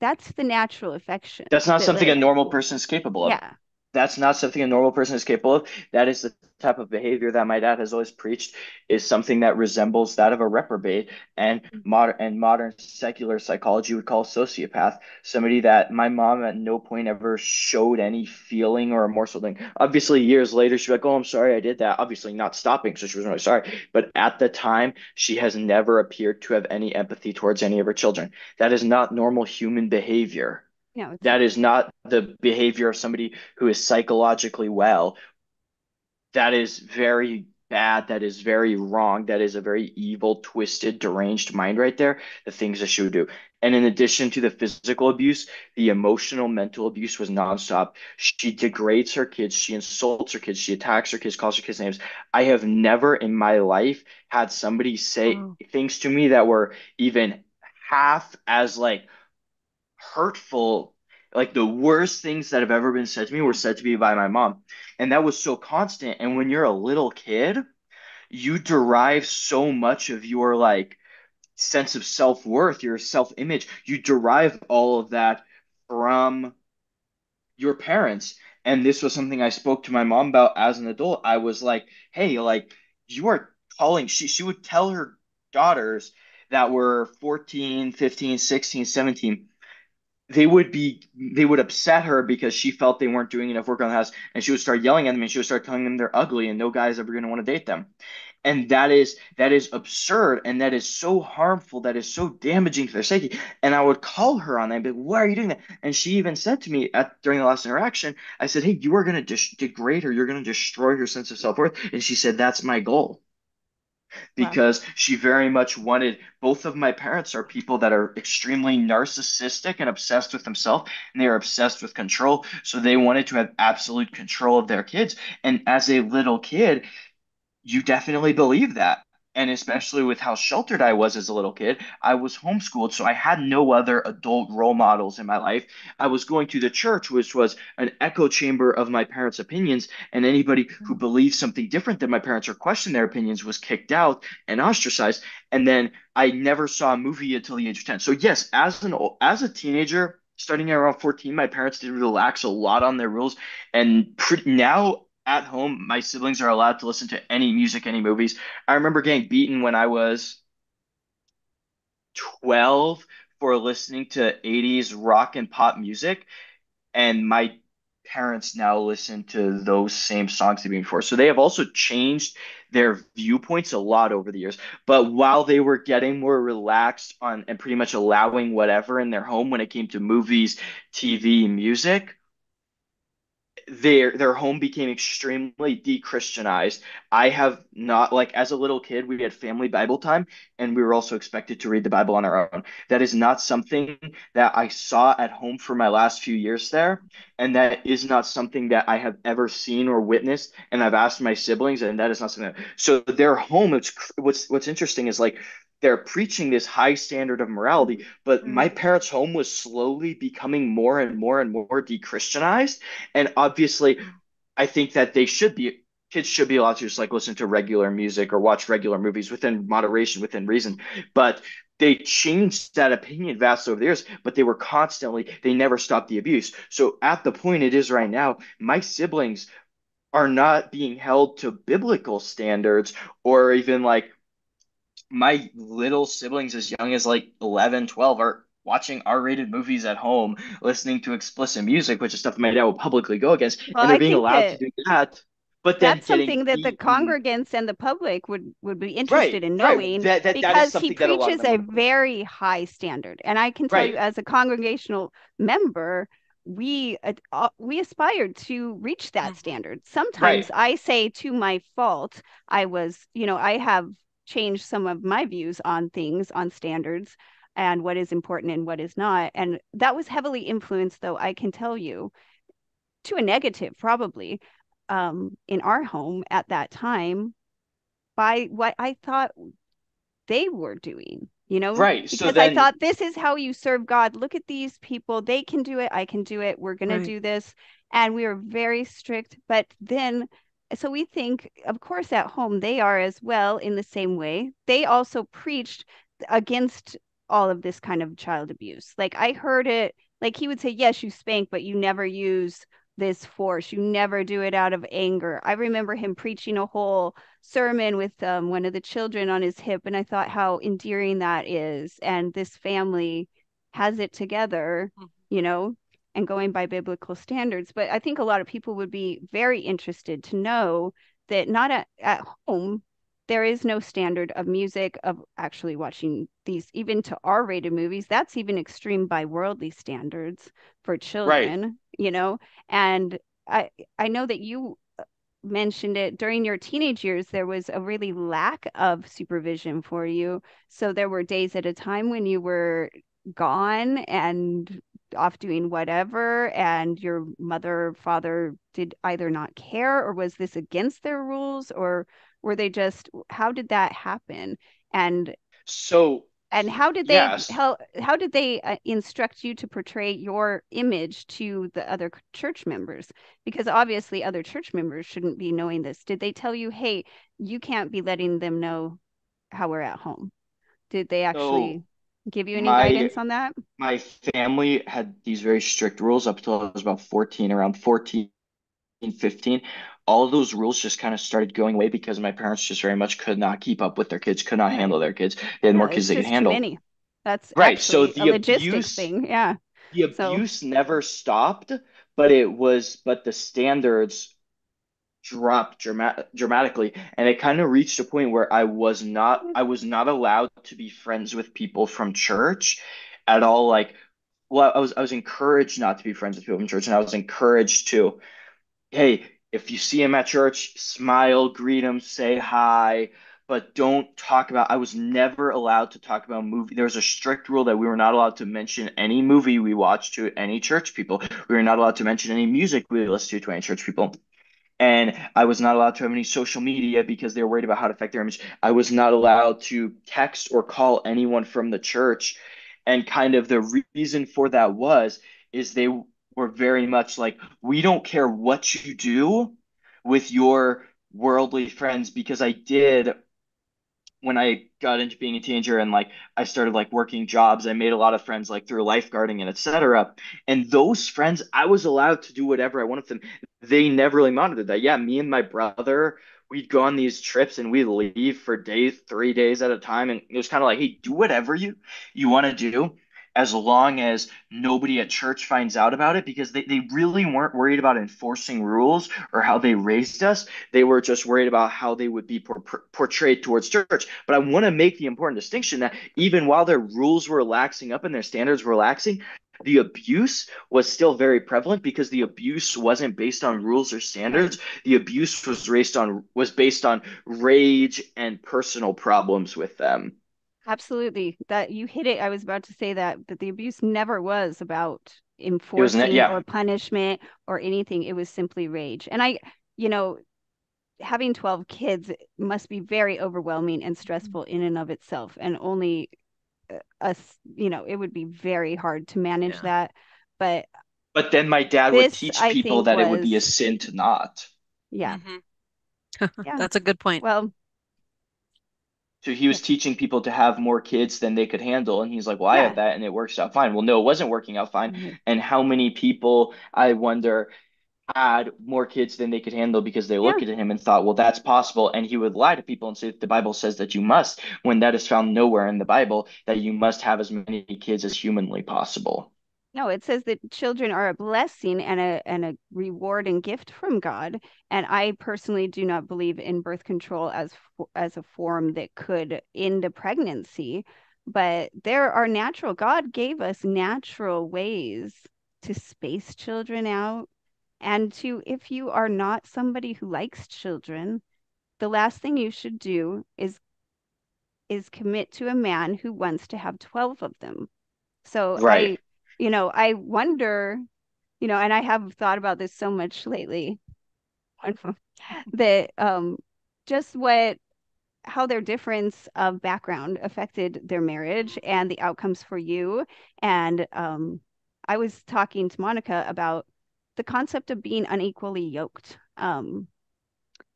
That's the natural affection. That's not that, something like, a normal person is capable of. Yeah that's not something a normal person is capable of. That is the type of behavior that my dad has always preached is something that resembles that of a reprobate and mm-hmm. modern and modern secular psychology would call sociopath. Somebody that my mom at no point ever showed any feeling or remorse thing. Obviously, years later, she's like, "Oh, I'm sorry, I did that." Obviously, not stopping, so she was really sorry. But at the time, she has never appeared to have any empathy towards any of her children. That is not normal human behavior. No, that is not the behavior of somebody who is psychologically well. That is very bad. That is very wrong. That is a very evil, twisted, deranged mind right there. The things that she would do. And in addition to the physical abuse, the emotional, mental abuse was nonstop. She degrades her kids. She insults her kids. She attacks her kids, calls her kids names. I have never in my life had somebody say oh. things to me that were even half as like hurtful like the worst things that have ever been said to me were said to me by my mom. And that was so constant. And when you're a little kid you derive so much of your like sense of self-worth your self-image. You derive all of that from your parents. And this was something i spoke to my mom about as an adult. I was like hey like you are calling she she would tell her daughters that were 14 15 16 17 they would be they would upset her because she felt they weren't doing enough work on the house and she would start yelling at them and she would start telling them they're ugly and no guy's ever going to want to date them. And that is that is absurd and that is so harmful that is so damaging to their psyche. And i would call her on that and be like why are you doing that? And she even said to me at during the last interaction i said hey you are going to dis- degrade her you're going to destroy your sense of self-worth and she said that's my goal because wow. she very much wanted both of my parents are people that are extremely narcissistic and obsessed with themselves and they are obsessed with control so they wanted to have absolute control of their kids and as a little kid you definitely believe that and especially with how sheltered I was as a little kid, I was homeschooled, so I had no other adult role models in my life. I was going to the church, which was an echo chamber of my parents' opinions, and anybody who mm-hmm. believed something different than my parents or questioned their opinions was kicked out and ostracized. And then I never saw a movie until the age of 10. So yes, as an as a teenager, starting around 14, my parents did relax a lot on their rules, and pre- now at home, my siblings are allowed to listen to any music, any movies. I remember getting beaten when I was 12 for listening to 80s rock and pop music, and my parents now listen to those same songs to be before. So they have also changed their viewpoints a lot over the years. But while they were getting more relaxed on and pretty much allowing whatever in their home when it came to movies, TV, music, their their home became extremely de-christianized. I have not like as a little kid we had family bible time and we were also expected to read the bible on our own. That is not something that i saw at home for my last few years there and that is not something that i have ever seen or witnessed and i've asked my siblings and that is not something that, so their home it's what's what's interesting is like they're preaching this high standard of morality but mm-hmm. my parents home was slowly becoming more and more and more de-christianized and obviously i think that they should be kids should be allowed to just like listen to regular music or watch regular movies within moderation within reason but they changed that opinion vastly over the years, but they were constantly, they never stopped the abuse. So at the point it is right now, my siblings are not being held to biblical standards or even like my little siblings as young as like 11 12 are watching r-rated movies at home listening to explicit music which is stuff my dad will publicly go against well, and they're I being allowed to do that but that's something that the congregants and the public would would be interested right, in knowing right. that, that, because that he preaches a, a very high standard and i can tell right. you as a congregational member we uh, we aspired to reach that mm-hmm. standard sometimes i say to my fault i was you know i have changed some of my views on things, on standards, and what is important and what is not. And that was heavily influenced, though, I can tell you, to a negative, probably, um, in our home at that time by what I thought they were doing you know? Right because so then... i thought this is how you serve god. Look at these people. They can do it. I can do it. We're going right. to do this. And we were very strict but then so we think of course at home they are as well in the same way. They also preached against all of this kind of child abuse. Like i heard it like he would say yes you spank but you never use this force. You never do it out of anger. I remember him preaching a whole sermon with um, one of the children on his hip and i thought how endearing that is. And this family has it together mm-hmm. you know and going by biblical standards. But I think a lot of people would be very interested to know that not at, at home, there is no standard of music of actually watching these even to r-rated movies that's even extreme by worldly standards for children right. you know and i i know that you uh, mentioned it during your teenage years there was a really lack of supervision for you so there were days at a time when you were gone and off doing whatever and your mother father did either not care or was this against their rules or were they just how did that happen? And so and how did they yes. how how did they uh, instruct you to portray your image to the other church members? Because obviously other church members shouldn't be knowing this. Did they tell you hey you can't be letting them know how we're at home? Did they actually so give you any my, guidance on that? My family had these very strict rules up until I was about 14, around 14, 15. All of those rules just kind of started going away because my parents just very much could not keep up with their kids, could not handle their kids. They had more kids they could handle. That's right. So the logistics abuse, thing. Yeah. the abuse so. never stopped, but it was but the standards dropped dramatic, dramatically and it kind of reached a point where I was not I was not allowed to be friends with people from church at all like well I was I was encouraged not to be friends with people from church and I was encouraged to hey if you see him at church smile greet him say hi but don't talk about I was never allowed to talk about movie there was a strict rule that we were not allowed to mention any movie we watched to any church people we were not allowed to mention any music we listened to to any church people and I was not allowed to have any social media because they were worried about how to affect their image. I was not allowed to text or call anyone from the church. And kind of the reason for that was is they were very much like, we don't care what you do with your worldly friends because I did when I got into being a teenager and like I started like working jobs, I made a lot of friends like through lifeguarding and etc. And those friends, I was allowed to do whatever I wanted them. They never really monitored that. Yeah, me and my brother, we'd go on these trips and we'd leave for days, three days at a time, and it was kind of like, hey, do whatever you you want to do as long as nobody at church finds out about it because they, they really weren't worried about enforcing rules or how they raised us. They were just worried about how they would be por- portrayed towards church. But I want to make the important distinction that even while their rules were relaxing up and their standards were relaxing, the abuse was still very prevalent because the abuse wasn't based on rules or standards. The abuse was based on was based on rage and personal problems with them. Absolutely. That you hit it. I was about to say that that the abuse never was about enforcing yeah. or punishment or anything. It was simply rage. And I, you know, having 12 kids must be very overwhelming and stressful in and of itself. And only uh, us, you know, it would be very hard to manage yeah. that. But but then my dad would teach people that was, it would be a sin to not. Yeah. Mm-hmm. yeah. That's a good point. Well, so he was teaching people to have more kids than they could handle. And he's like, well, I have that and it works out fine. Well, no, it wasn't working out fine. Mm-hmm. And how many people, I wonder, had more kids than they could handle because they yeah. looked at him and thought, well, that's possible. And he would lie to people and say, the Bible says that you must, when that is found nowhere in the Bible, that you must have as many kids as humanly possible. No, it says that children are a blessing and a and a reward and gift from God. And I personally do not believe in birth control as as a form that could end a pregnancy, but there are natural God gave us natural ways to space children out and to if you are not somebody who likes children, the last thing you should do is is commit to a man who wants to have 12 of them. So right. You know, I wonder, you know, and I have thought about this so much lately that um just what how their difference of background affected their marriage and the outcomes for you. And um I was talking to Monica about the concept of being unequally yoked um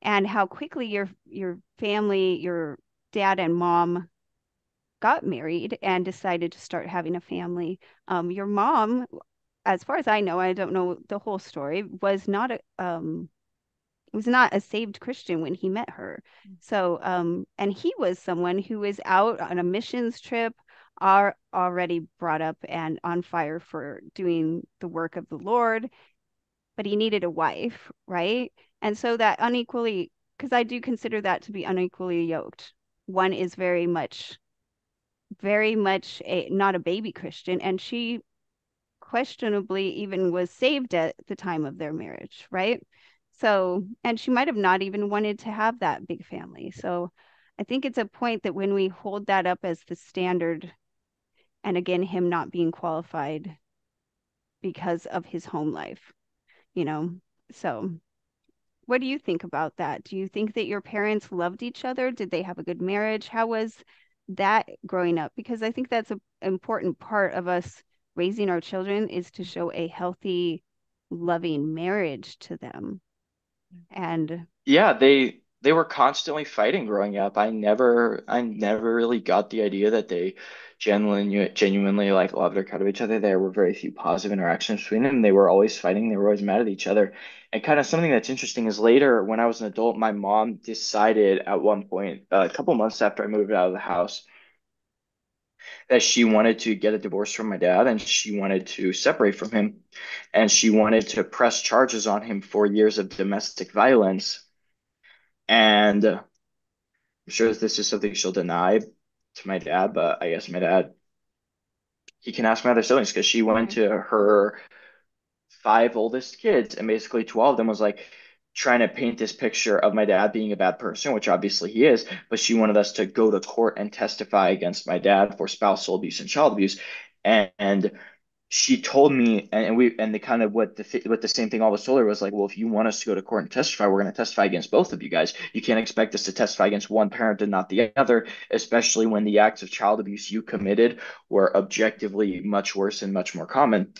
and how quickly your your family your dad and mom got married and decided to start having a family. Um, your mom, as far as I know, I don't know the whole story, was not a um, was not a saved Christian when he met her. Mm. So, um, and he was someone who was out on a missions trip, are already brought up and on fire for doing the work of the Lord, but he needed a wife, right? And so that unequally, because I do consider that to be unequally yoked. One is very much very much a not a baby Christian, and she questionably even was saved at the time of their marriage, right? So, and she might have not even wanted to have that big family. So, I think it's a point that when we hold that up as the standard, and again, him not being qualified because of his home life, you know, so what do you think about that? Do you think that your parents loved each other? Did they have a good marriage? How was that growing up because I think that's an important part of us raising our children is to show a healthy, loving marriage to them. And yeah, they they were constantly fighting growing up. I never I never really got the idea that they genuinely genuinely like loved or cared of each other. There were very few positive interactions between them. They were always fighting. They were always mad at each other. And kind of something that's interesting is later when I was an adult, my mom decided at one point, uh, a couple months after I moved out of the house, that she wanted to get a divorce from my dad and she wanted to separate from him. And she wanted to press charges on him for years of domestic violence. And i'm sure this is something she'll deny to my dad but i guess my dad he can ask my other siblings because she went to her five oldest kids and basically 12 of them was like trying to paint this picture of my dad being a bad person, which obviously he is, but she wanted us to go to court and testify against my dad for spousal abuse and child abuse. And, and she told me, and we, and the kind of what the what the same thing always told her was like, well, if you want us to go to court and testify, we're going to testify against both of you guys. You can't expect us to testify against one parent and not the other, especially when the acts of child abuse you committed were objectively much worse and much more common.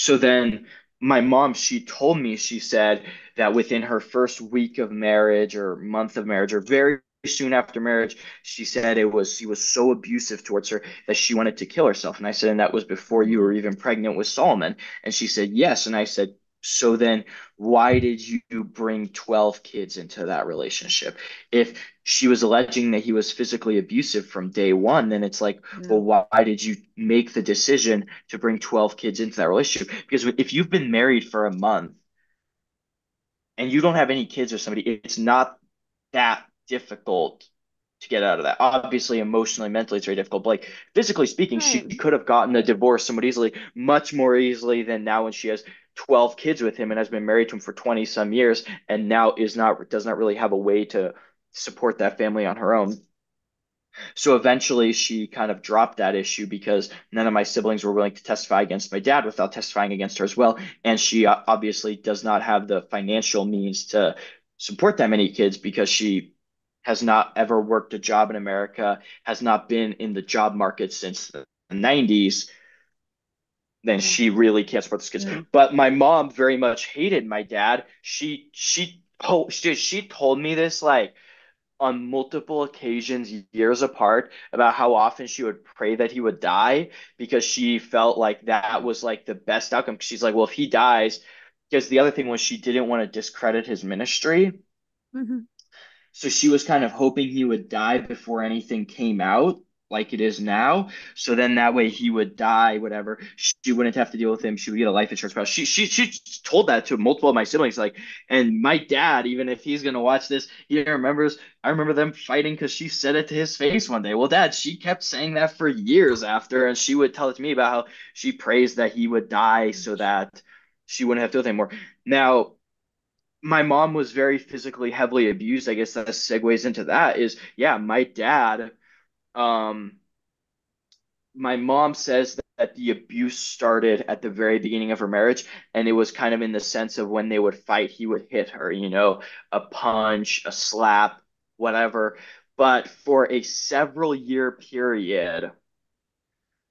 So then my mom, she told me, she said that within her first week of marriage or month of marriage or very soon after marriage, she said it was he was so abusive towards her that she wanted to kill herself. And I said, and that was before you were even pregnant with Solomon. And she said, yes. And I said, so then why did you bring 12 kids into that relationship? If she was alleging that he was physically abusive from day one, then it's like, yeah. well, why did you make the decision to bring 12 kids into that relationship? Because if you've been married for a month and you don't have any kids or somebody, it's not that difficult to get out of that. Obviously, emotionally, mentally, it's very difficult. But like physically speaking, right. she could have gotten a divorce somewhat easily, much more easily than now when she has 12 kids with him and has been married to him for 20 some years and now is not does not really have a way to support that family on her own. So eventually she kind of dropped that issue because none of my siblings were willing to testify against my dad without testifying against her as well. And she uh, obviously does not have the financial means to support that many kids because she has not ever worked a job in America, has not been in the job market since the 90s then she really can't support the kids. Yeah. But my mom very much hated my dad. She she oh she, she told me this like on multiple occasions years apart about how often she would pray that he would die because she felt like that was like the best outcome. She's like, well, if he dies, because the other thing was she didn't want to discredit his ministry. Mm-hmm. So she was kind of hoping he would die before anything came out like it is now. So then that way he would die, whatever. She wouldn't have to deal with him. She would get a life insurance policy. She she she told that to multiple of my siblings. Like, and my dad, even if he's gonna watch this, he remembers. I remember them fighting because she said it to his face one day. Well, dad, she kept saying that for years after, and she would tell it to me about how she prays that he would die so that she wouldn't have to deal with him more. Now, my mom was very physically heavily abused. I guess that segues into that. Is yeah, my dad um, my mom says that the abuse started at the very beginning of her marriage and it was kind of in the sense of when they would fight he would hit her you know a punch a slap whatever. But for a several year period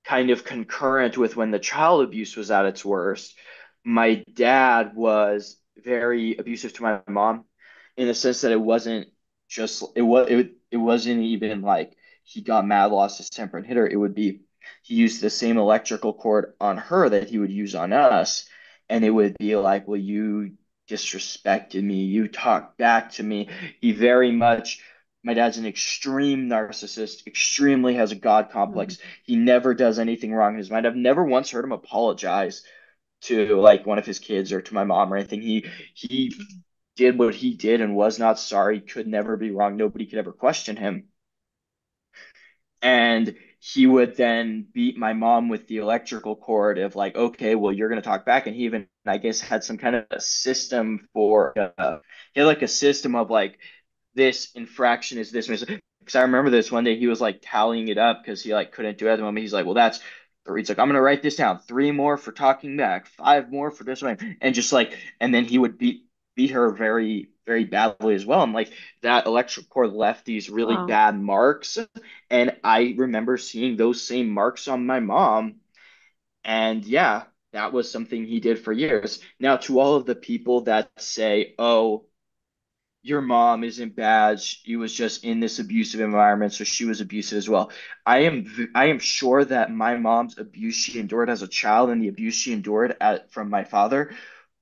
kind of concurrent with when the child abuse was at its worst my dad was very abusive to my mom in the sense that it wasn't just it was it, it wasn't even like he got mad, lost his temper, and hit her, it would be he used the same electrical cord on her that he would use on us. And it would be like, well, you disrespected me. You talked back to me. He very much, my dad's an extreme narcissist, extremely has a God complex. Mm-hmm. He never does anything wrong in his mind. I've never once heard him apologize to like one of his kids or to my mom or anything. He, he, did what he did and was not sorry, could never be wrong. Nobody could ever question him and he would then beat my mom with the electrical cord of like okay well you're going to talk back. And he even i guess had some kind of a system for uh, he had like a system of like this infraction is this because i remember this one day he was like tallying it up because he like couldn't do it at the moment. He's like well that's He's like, I'm gonna write this down. Three more for talking back, five more for this one, and just like, and then he would beat beat her very very badly as well. And like that electric cord left these really wow. bad marks. And I remember seeing those same marks on my mom. And yeah, that was something he did for years. Now, to all of the people that say, oh, your mom isn't bad. She was just in this abusive environment, so she was abusive as well. I am I am sure that my mom's abuse she endured as a child and the abuse she endured at, from my father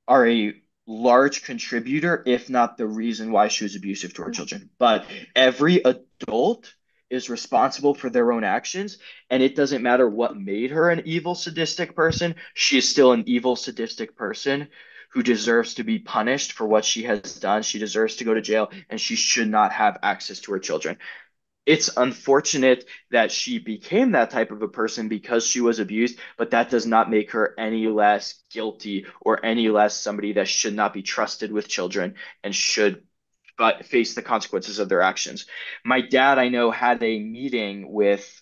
are a large contributor, if not the reason why she was abusive to her children. But every adult is responsible for their own actions. And it doesn't matter what made her an evil, sadistic person, she is still an evil, sadistic person who deserves to be punished for what she has done. She deserves to go to jail and she should not have access to her children. It's unfortunate that she became that type of a person because she was abused, but that does not make her any less guilty or any less somebody that should not be trusted with children and should but face the consequences of their actions. My dad, I know, had a meeting with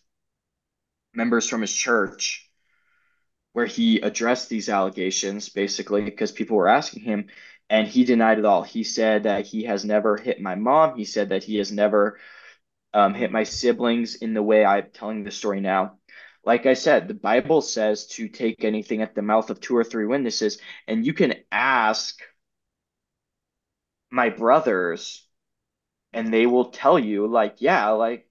members from his church where he addressed these allegations basically because people were asking him and he denied it all. He said that he has never hit my mom. He said that he has never um, hit my siblings in the way I'm telling the story now. Like I said, the Bible says to take anything at the mouth of two or three witnesses, and you can ask my brothers and they will tell you like yeah like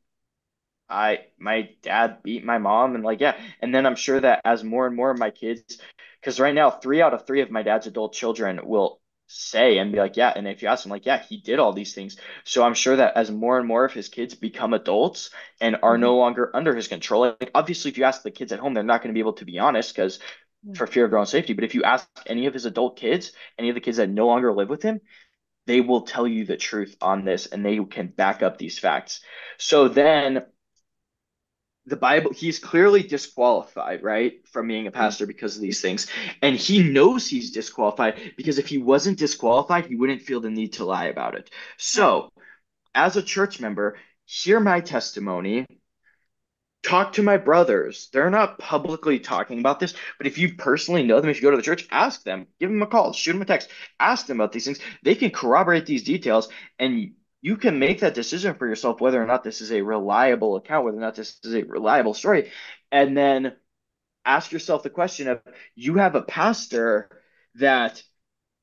i my dad beat my mom and like yeah and then i'm sure that as more and more of my kids because right now three out of three of my dad's adult children will say and be like yeah and if you ask them like yeah he did all these things so i'm sure that as more and more of his kids become adults and are no mm-hmm. longer under his control like obviously if you ask the kids at home they're not going to be able to be honest because for fear of their own safety but if you ask any of his adult kids any of the kids that no longer live with him they will tell you the truth on this and they can back up these facts. So then the Bible, he's clearly disqualified, right, from being a mm-hmm. pastor because of these things. And he knows he's disqualified because if he wasn't disqualified, he wouldn't feel the need to lie about it. So, as a church member, hear my testimony talk to my brothers. They're not publicly talking about this, but if you personally know them, if you go to the church, ask them, give them a call, shoot them a text, ask them about these things. They can corroborate these details and you can make that decision for yourself whether or not this is a reliable account, whether or not this is a reliable story. And then ask yourself the question of you have a pastor that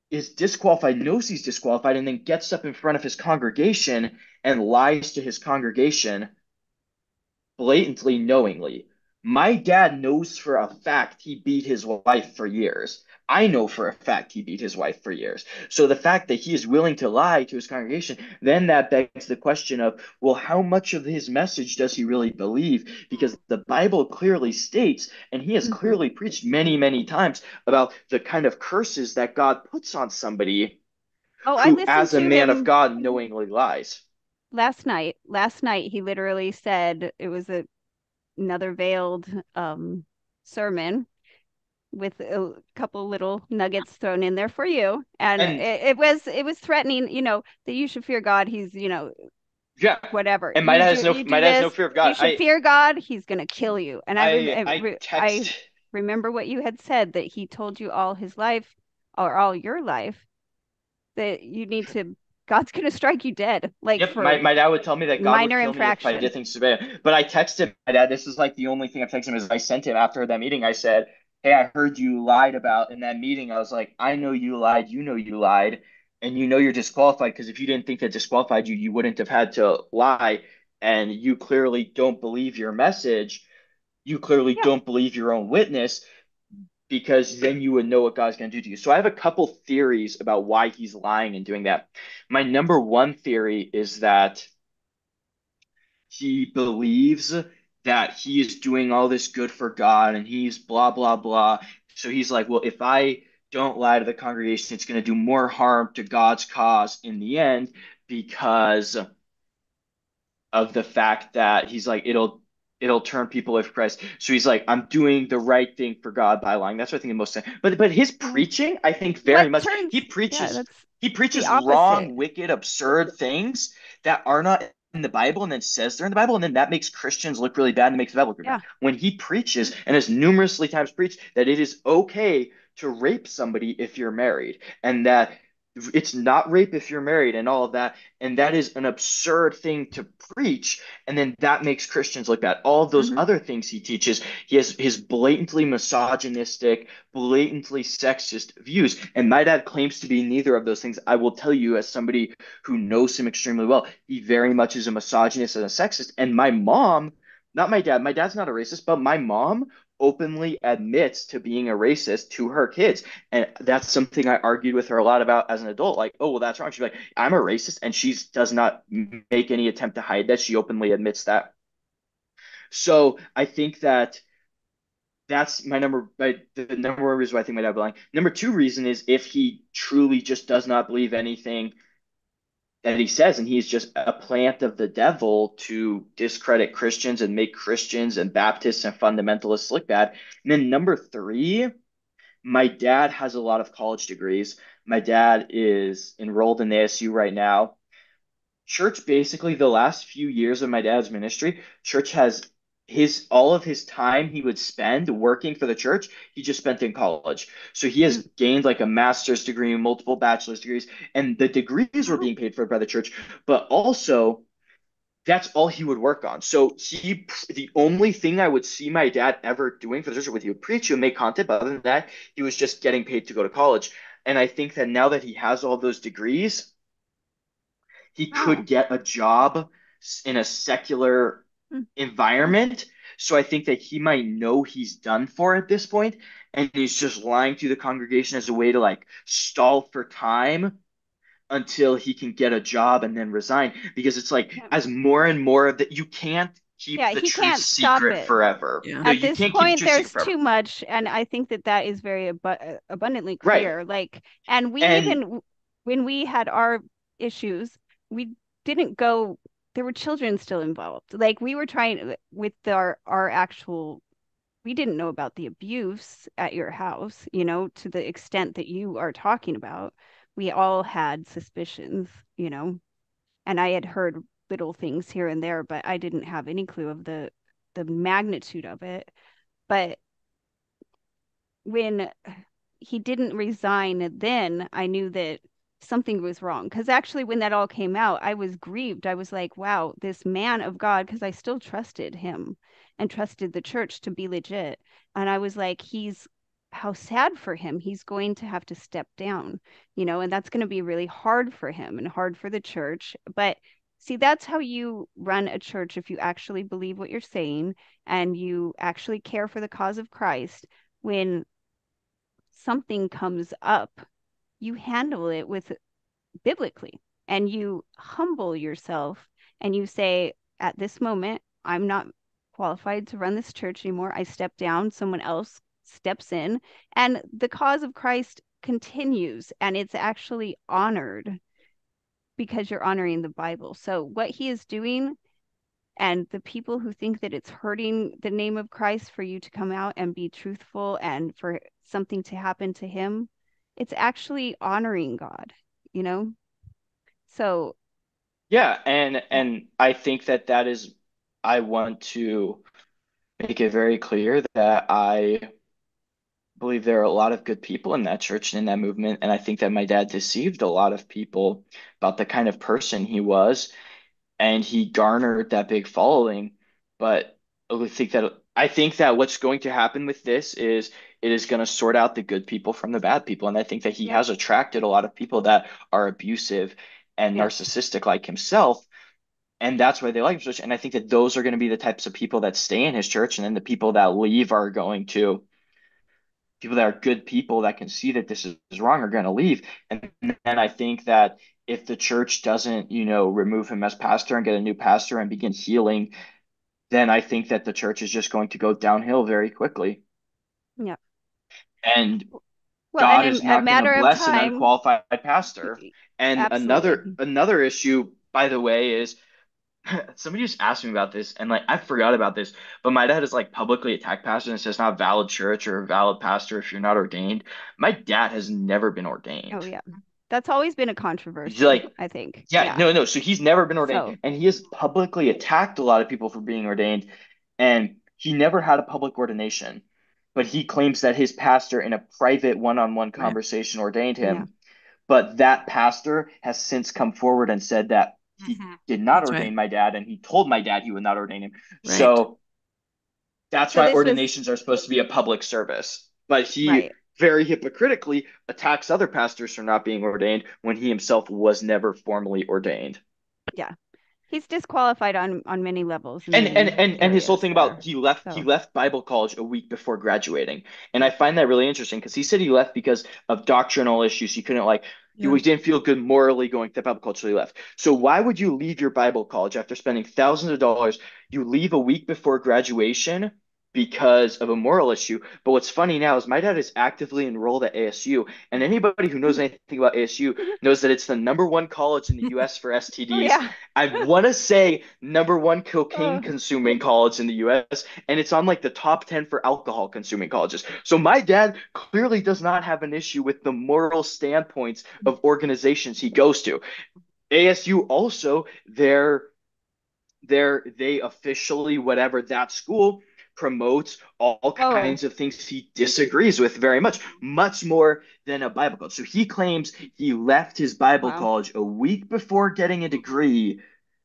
is disqualified, knows he's disqualified, and then gets up in front of his congregation and lies to his congregation blatantly knowingly. My dad knows for a fact he beat his wife for years. I know for a fact he beat his wife for years. So the fact that he is willing to lie to his congregation, then that begs the question of, well, how much of his message does he really believe? Because the Bible clearly states, and he has mm-hmm. clearly preached many, many times about the kind of curses that God puts on somebody oh, who, as a man him. of God, knowingly lies last night last night he literally said it was a another veiled um sermon with a couple little nuggets thrown in there for you and, and it, it, was it was threatening you know that you should fear god he's you know yeah whatever and my dad has no my dad has no fear of god you should I, fear god he's gonna kill you and i I, I. I remember what you had said that he told you all his life or all your life that you need to God's gonna strike you dead. Like yep, my, my dad would tell me that God minor would kill infraction. me if I did things bad. But I texted my dad. This is like the only thing I've texted him is I sent him after that meeting. I said, "Hey, I heard you lied about in that meeting." I was like, "I know you lied. You know you lied, and you know you're disqualified because if you didn't think that disqualified you, you wouldn't have had to lie. And you clearly don't believe your message. You clearly yeah. don't believe your own witness." because then you would know what God's going to do to you. So I have a couple theories about why he's lying and doing that. My number one theory is that he believes that he is doing all this good for God and he's blah, blah, blah. So he's like, well, if I don't lie to the congregation, it's going to do more harm to God's cause in the end because of the fact that he's like, it'll it'll turn people away from Christ. So he's like, I'm doing the right thing for God by lying. That's what I think the most. But but his preaching, I think very much. Turns, he preaches yeah, he preaches wrong, wicked, absurd things that are not in the Bible and then says they're in the Bible, and then that makes Christians look really bad and makes the Bible look yeah. bad. When he preaches and has numerously times preached that it is okay to rape somebody if you're married, and that it's not rape if you're married and all of that and that is an absurd thing to preach and then that makes christians look bad all of those mm-hmm. other things he teaches he has his blatantly misogynistic blatantly sexist views and my dad claims to be neither of those things i will tell you as somebody who knows him extremely well he very much is a misogynist and a sexist and my mom not my dad my dad's not a racist but my mom openly admits to being a racist to her kids. And that's something I argued with her a lot about as an adult. Like, oh, well, that's wrong. She's like, I'm a racist. And she does not make any attempt to hide that. She openly admits that. So I think that that's my number my, the number one reason why I think my dad lying. Number two reason is if he truly just does not believe anything that he says, and he's just a plant of the devil to discredit Christians and make Christians and Baptists and fundamentalists look bad. And then number three, my dad has a lot of college degrees. My dad is enrolled in ASU right now. Church basically the last few years of my dad's ministry, church has his all of his time he would spend working for the church he just spent in college. So he has mm-hmm. gained like a master's degree multiple bachelor's degrees and the degrees were being paid for by the church but also that's all he would work on. So he the only thing i would see my dad ever doing for the church with you preach you make content but other than that he was just getting paid to go to college. And i think that now that he has all those degrees he could get a job in a secular Environment. So I think that he might know he's done for at this point, and he's just lying to the congregation as a way to like stall for time until he can get a job and then resign. Because it's like yeah. as more and more of that, you can't keep yeah, the truth secret forever. Yeah. No, At this point, there's too much, and I think that that is very ab- abundantly clear. Right. Like, and we and, even when we had our issues, we didn't go there were children still involved. Like we were trying uh, with our our actual we didn't know about the abuse at your house, you know, to the extent that you are talking about. We all had suspicions, you know. And I had heard little things here and there, but I didn't have any clue of the the magnitude of it. But when he didn't resign then, I knew that something was wrong. Because actually, when that all came out, I was grieved. I was like, wow, this man of God, because I still trusted him and trusted the church to be legit. And I was like, he's how sad for him. He's going to have to step down, you know, and that's going to be really hard for him and hard for the church. But see, that's how you run a church if you actually believe what you're saying and you actually care for the cause of Christ. When something comes up you handle it with biblically and you humble yourself and you say at this moment i'm not qualified to run this church anymore. I step down someone else steps in. And the cause of christ continues and it's actually honored because you're honoring the bible. So what he is doing and the people who think that it's hurting the name of christ for you to come out and be truthful and for something to happen to him it's actually honoring God, you know? So yeah, and and I think that that is I want to make it very clear that I believe there are a lot of good people in that church and in that movement and I think that my dad deceived a lot of people about the kind of person he was and he garnered that big following but I think that I think that what's going to happen with this is it is going to sort out the good people from the bad people. And I think that he has attracted a lot of people that are abusive and narcissistic like himself. And that's why they like his church. And I think that those are going to be the types of people that stay in his church. And then the people that leave are going to, people that are good people that can see that this is, is wrong are going to leave. And then I think that if the church doesn't, you know, remove him as pastor and get a new pastor and begin healing, then I think that the church is just going to go downhill very quickly. Yeah and well, God and is not going to bless time, an unqualified pastor. And absolutely. another another issue, by the way, is somebody just asked me about this, and like I forgot about this, but my dad is like publicly attacked pastor and says not valid church or valid pastor if you're not ordained. My dad has never been ordained. Oh yeah. That's always been a controversy, like I think. Yeah, yeah, no, no. So he's never been ordained, so. and he has publicly attacked a lot of people for being ordained, and he never had a public ordination but he claims that his pastor in a private one-on-one conversation right. ordained him. Yeah. But that pastor has since come forward and said that he mm-hmm. did not that's ordain right. my dad, and he told my dad he would not ordain him. Right. So that's so why ordinations are supposed to be a public service. But he very hypocritically attacks other pastors for not being ordained when he himself was never formally ordained. Yeah. He's disqualified on on many levels and and and, and his whole thing about he left so. he left bible college a week before graduating. And i find that really interesting because he said he left because of doctrinal issues. He couldn't like yeah. he didn't feel good morally going to bible college so he left. So why would you leave your bible college after spending thousands of dollars? You leave a week before graduation because of a moral issue. But what's funny now is my dad is actively enrolled at ASU, and anybody who knows anything about ASU knows that it's the number one college in the U.S. for oh, STDs. yeah. I want to say number one cocaine oh. consuming college in the U.S., and it's on like the top ten for alcohol consuming colleges. So my dad clearly does not have an issue with the moral standpoints of organizations he goes to. ASU also, they're they're they officially whatever that school promotes all oh. kinds of things he disagrees with very much, much more than a Bible college. So he claims he left his Bible wow. college a week before getting a degree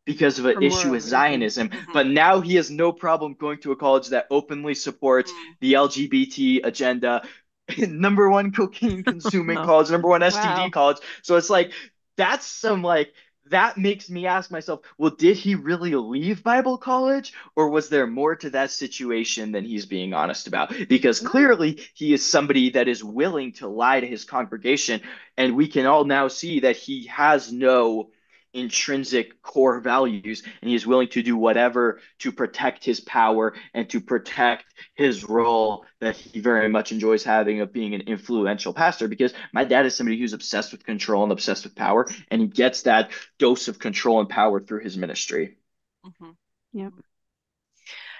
because of an issue with Zionism, mm-hmm. but now he has no problem going to a college that openly supports mm-hmm. the LGBT agenda. number one cocaine consuming college, number one STD wow. college. So it's like that's some like that makes me ask myself, well, did he really leave Bible college or was there more to that situation than he's being honest about? Because mm. clearly he is somebody that is willing to lie to his congregation. And we can all now see that he has no intrinsic core values and he is willing to do whatever to protect his power and to protect his role that he very much enjoys having of being an influential pastor. Because my dad is somebody who's obsessed with control and obsessed with power and he gets that dose of control and power through his ministry. Mm-hmm. yep.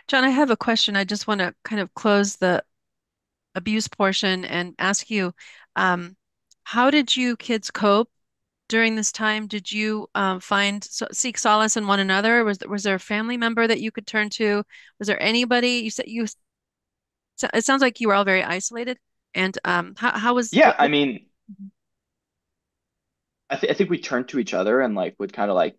John i have a question. I just want to kind of close the abuse portion and ask you um, how did you kids cope during this time did you um, find so, seek solace in one another? Was was there a family member that you could turn to? Was there anybody you said you it sounds like you were all very isolated and um how, how was yeah i mean mm-hmm. I, th- I think we turned to each other and like would kind of like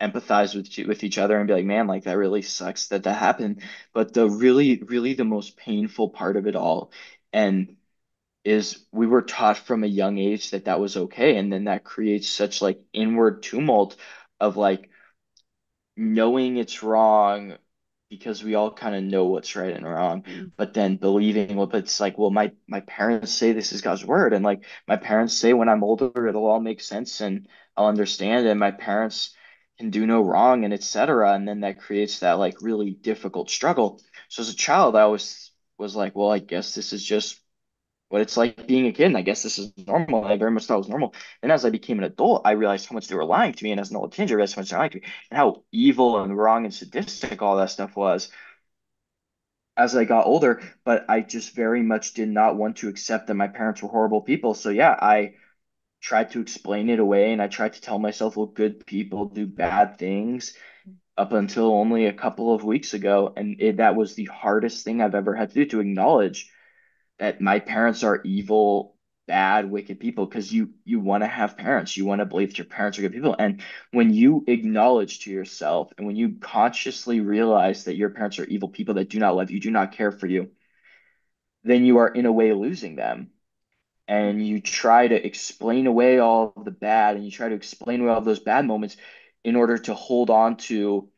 empathize with with each other and be like man like that really sucks that that happened. But the really really the most painful part of it all and is we were taught from a young age that that was okay. And then that creates such like inward tumult of like knowing it's wrong because we all kind of know what's right and wrong mm-hmm. but then believing well but it's like well my my parents say this is god's word. And like my parents say when i'm older it'll all make sense and i'll understand and my parents can do no wrong and etc and then that creates that like really difficult struggle. So as a child i was was like well i guess this is just what it's like being a kid. And I guess this is normal. I very much thought it was normal. And as I became an adult, I realized how much they were lying to me. And as an old teenager, I realized how much they lied to me and how evil and wrong and sadistic all that stuff was as I got older. But I just very much did not want to accept that my parents were horrible people. So yeah, I tried to explain it away and I tried to tell myself, well, good people do bad things up until only a couple of weeks ago. And it, that was the hardest thing I've ever had to do to acknowledge that my parents are evil bad wicked people because you you want to have parents. You want to believe that your parents are good people. And when you acknowledge to yourself and when you consciously realize that your parents are evil people that do not love you do not care for you then you are in a way losing them. And you try to explain away all of the bad and you try to explain away all those bad moments in order to hold on to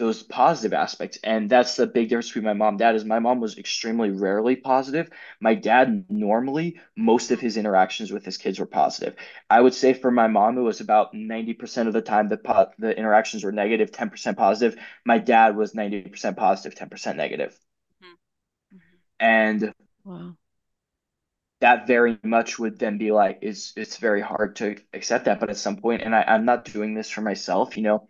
those positive aspects and that's the big difference between my mom and dad is my mom was extremely rarely positive. My dad normally most of his interactions with his kids were positive. I would say for my mom it was about 90% of the time the po- the interactions were negative 10% positive. My dad was 90% positive 10% negative. Mm-hmm. and wow. that very much would then be like it's it's very hard to accept that but at some point and I, i'm not doing this for myself you know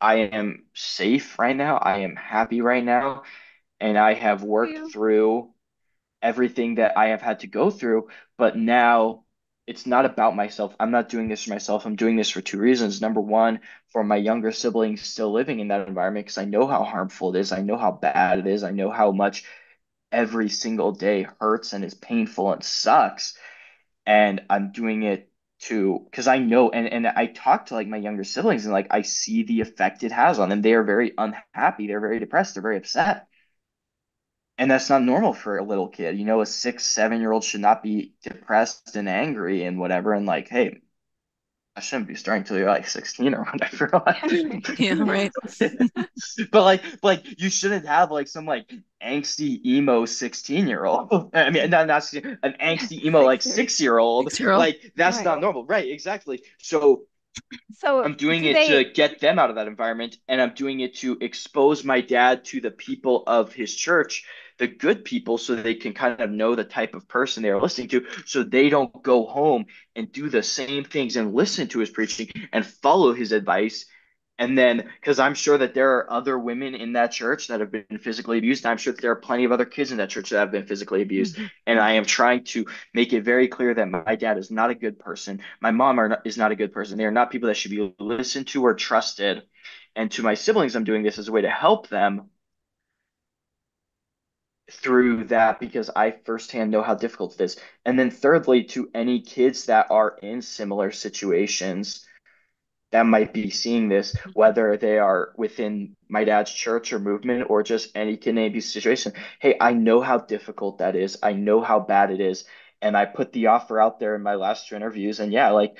I am safe right now. I am happy right now. And I have worked through everything that I have had to go through. But now it's not about myself. I'm not doing this for myself. I'm doing this for two reasons. Number one, for my younger siblings still living in that environment, because I know how harmful it is. I know how bad it is. I know how much every single day hurts and is painful and sucks. And I'm doing it to because I know and and I talk to like my younger siblings and like I see the effect it has on them. They are very unhappy. They're very depressed. They're very upset. And that's not normal for a little kid. You know, a six, seven year old should not be depressed and angry and whatever. And like, hey, I shouldn't be starting till you're like 16 or whatever. yeah, right. but like, like you shouldn't have like some like angsty emo 16 year old. I mean, not not an angsty emo like six year old. Like that's right. not normal, right? Exactly. So so I'm doing it they... to get them out of that environment, and I'm doing it to expose my dad to the people of his church, the good people, so they can kind of know the type of person they are listening to, so they don't go home and do the same things and listen to his preaching and follow his advice and then, because I'm sure that there are other women in that church that have been physically abused. I'm sure that there are plenty of other kids in that church that have been physically abused. Mm-hmm. And I am trying to make it very clear that my dad is not a good person. My mom not, is not a good person. They are not people that should be listened to or trusted. And to my siblings, I'm doing this as a way to help them through that because I firsthand know how difficult it is. And then, thirdly, to any kids that are in similar situations that might be seeing this, mm-hmm. whether they are within my dad's church or movement or just any Canadian situation. Hey, I know how difficult that is. I know how bad it is. And I put the offer out there in my last two interviews. And yeah, like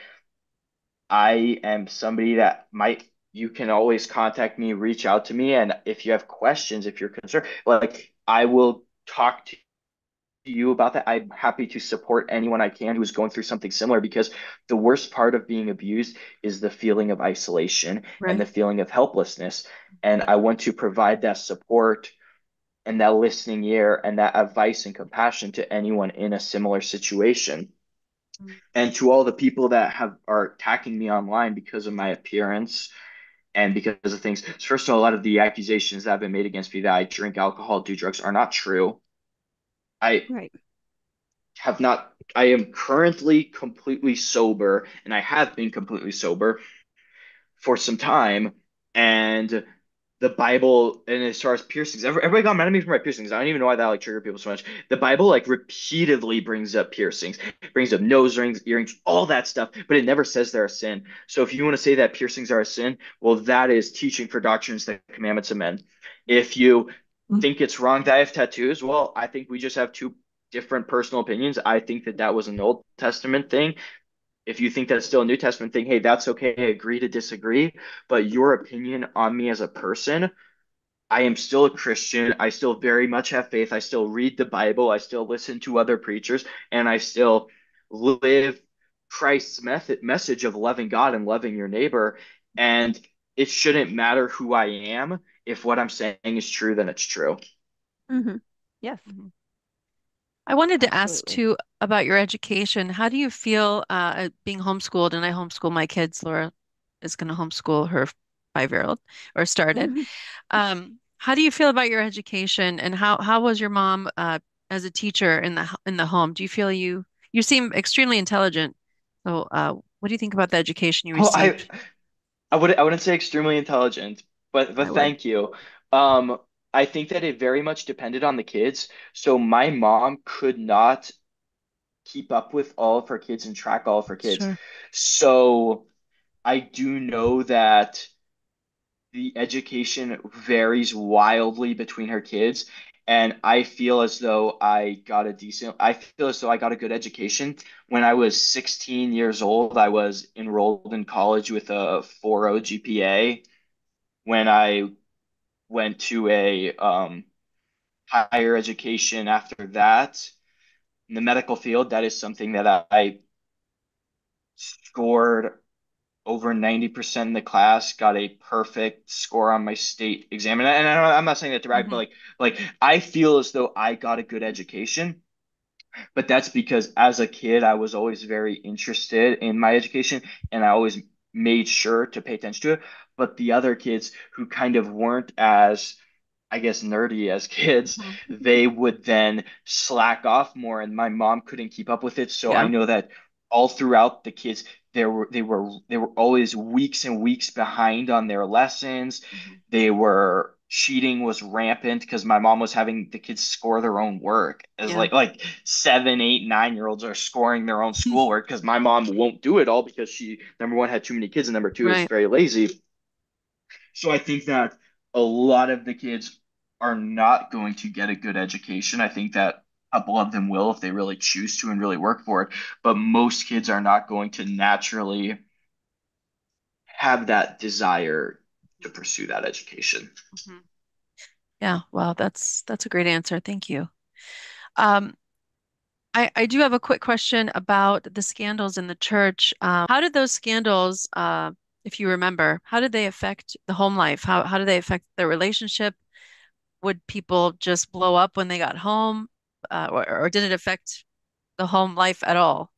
I am somebody that might you can always contact me, reach out to me. And if you have questions, if you're concerned, like I will talk to you about that. I'm happy to support anyone I can who's going through something similar because the worst part of being abused is the feeling of isolation right. and the feeling of helplessness. And I want to provide that support and that listening ear and that advice and compassion to anyone in a similar situation. Mm-hmm. And to all the people that have are attacking me online because of my appearance and because of things. First of all, a lot of the accusations that have been made against me that I drink alcohol, do drugs are not true. I right. have not. I am currently completely sober, and I have been completely sober for some time. And the Bible, and as far as piercings, everybody got mad at me for my piercings. I don't even know why that like triggered people so much. The Bible like repeatedly brings up piercings, brings up nose rings, earrings, all that stuff, but it never says they're a sin. So if you want to say that piercings are a sin, well, that is teaching for doctrines the commandments of men. If you Mm-hmm. think it's wrong that I have tattoos. Well, I think we just have two different personal opinions. I think that that was an Old Testament thing. If you think that's still a New Testament thing, hey, that's okay. I agree to disagree. But your opinion on me as a person, I am still a Christian. I still very much have faith. I still read the Bible. I still listen to other preachers, and I still live Christ's method message of loving God and loving your neighbor. And it shouldn't matter who I am if what I'm saying is true, then it's true. Mm-hmm. Yes. Mm-hmm. I wanted to Absolutely. ask too about your education. How do you feel uh, being homeschooled? And I homeschool my kids. Laura is going to homeschool her five-year-old or started. Mm-hmm. Um, how do you feel about your education, and how how was your mom uh, as a teacher in the in the home? Do you feel you you seem extremely intelligent? So, uh, what do you think about the education you received? Well, I, I would I wouldn't say extremely intelligent, but but thank you. Um, I think that it very much depended on the kids. So my mom could not keep up with all of her kids and track all of her kids. Sure. So I do know that the education varies wildly between her kids. And I feel as though I got a decent, I feel as though I got a good education. When I was 16 years old, I was enrolled in college with a 4.0 GPA when I went to a um, higher education after that in the medical field, that is something that I scored over 90% in the class, got a perfect score on my state exam. And, I, am not saying that to brag, mm-hmm. but like, like I feel as though I got a good education. But that's because as a kid, I was always very interested in my education and I always made sure to pay attention to it but the other kids who kind of weren't as I guess nerdy as kids, mm-hmm. they would then slack off more and my mom couldn't keep up with it. So yeah. I know that all throughout the kids there were they were they were always weeks and weeks behind on their lessons. Mm-hmm. They were cheating was rampant because my mom was having the kids score their own work as yeah. like like seven eight nine year olds are scoring their own schoolwork because my mom won't do it all because she number one had too many kids and number two right. is very lazy so I think that a lot of the kids are not going to get a good education. I think that a couple of them will if they really choose to and really work for it. But most kids are not going to naturally have that desire to pursue that education. Mm-hmm. Yeah, well, that's that's a great answer. Thank you. Um, I, I do have a quick question about the scandals in the church. Um, how did those scandals, uh, if you remember, how did they affect the home life? How how did they affect the relationship? Would people just blow up when they got home, uh, or, or did it affect the home life at all?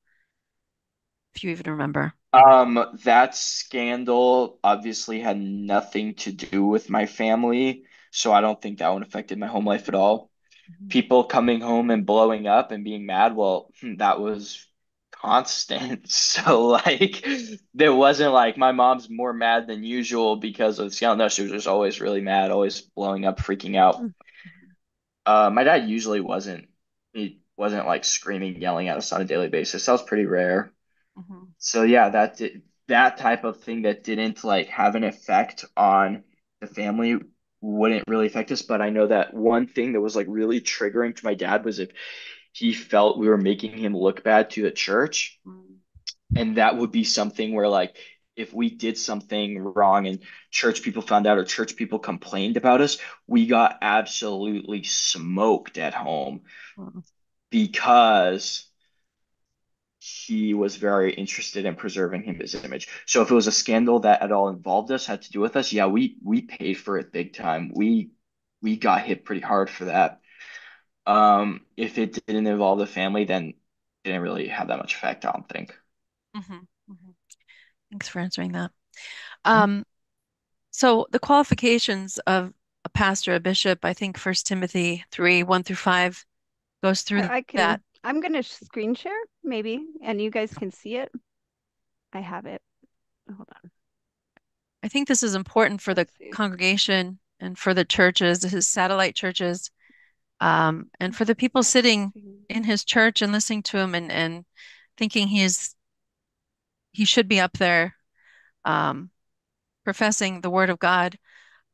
If you even remember. Um, that scandal obviously had nothing to do with my family, so I don't think that one affected my home life at all. Mm-hmm. People coming home and blowing up and being mad, well, that was constant. So like there wasn't like my mom's more mad than usual because of scandal. No, she was just always really mad, always blowing up, freaking out. Mm-hmm. Uh, my dad usually wasn't he wasn't like screaming, yelling at us on a daily basis. That was pretty rare. Mm-hmm. So yeah, that did, that type of thing that didn't like have an effect on the family wouldn't really affect us. But I know that one thing that was like really triggering to my dad was if he felt we were making him look bad to the church. And that would be something where like if we did something wrong and church people found out or church people complained about us, we got absolutely smoked at home because he was very interested in preserving him his image. So if it was a scandal that at all involved us, had to do with us, yeah, we we paid for it big time. We we got hit pretty hard for that. Um, if it didn't involve the family, then it didn't really have that much effect. I don't think. Mm-hmm. Mm-hmm. Thanks for answering that. Um, so the qualifications of a pastor, a bishop, I think First Timothy three one through five goes through I can, that. I'm going to screen share maybe, and you guys can see it. I have it. Hold on. I think this is important for the congregation and for the churches, his satellite churches, um, and for the people sitting in his church and listening to him and, and thinking he's he should be up there um, professing the word of God.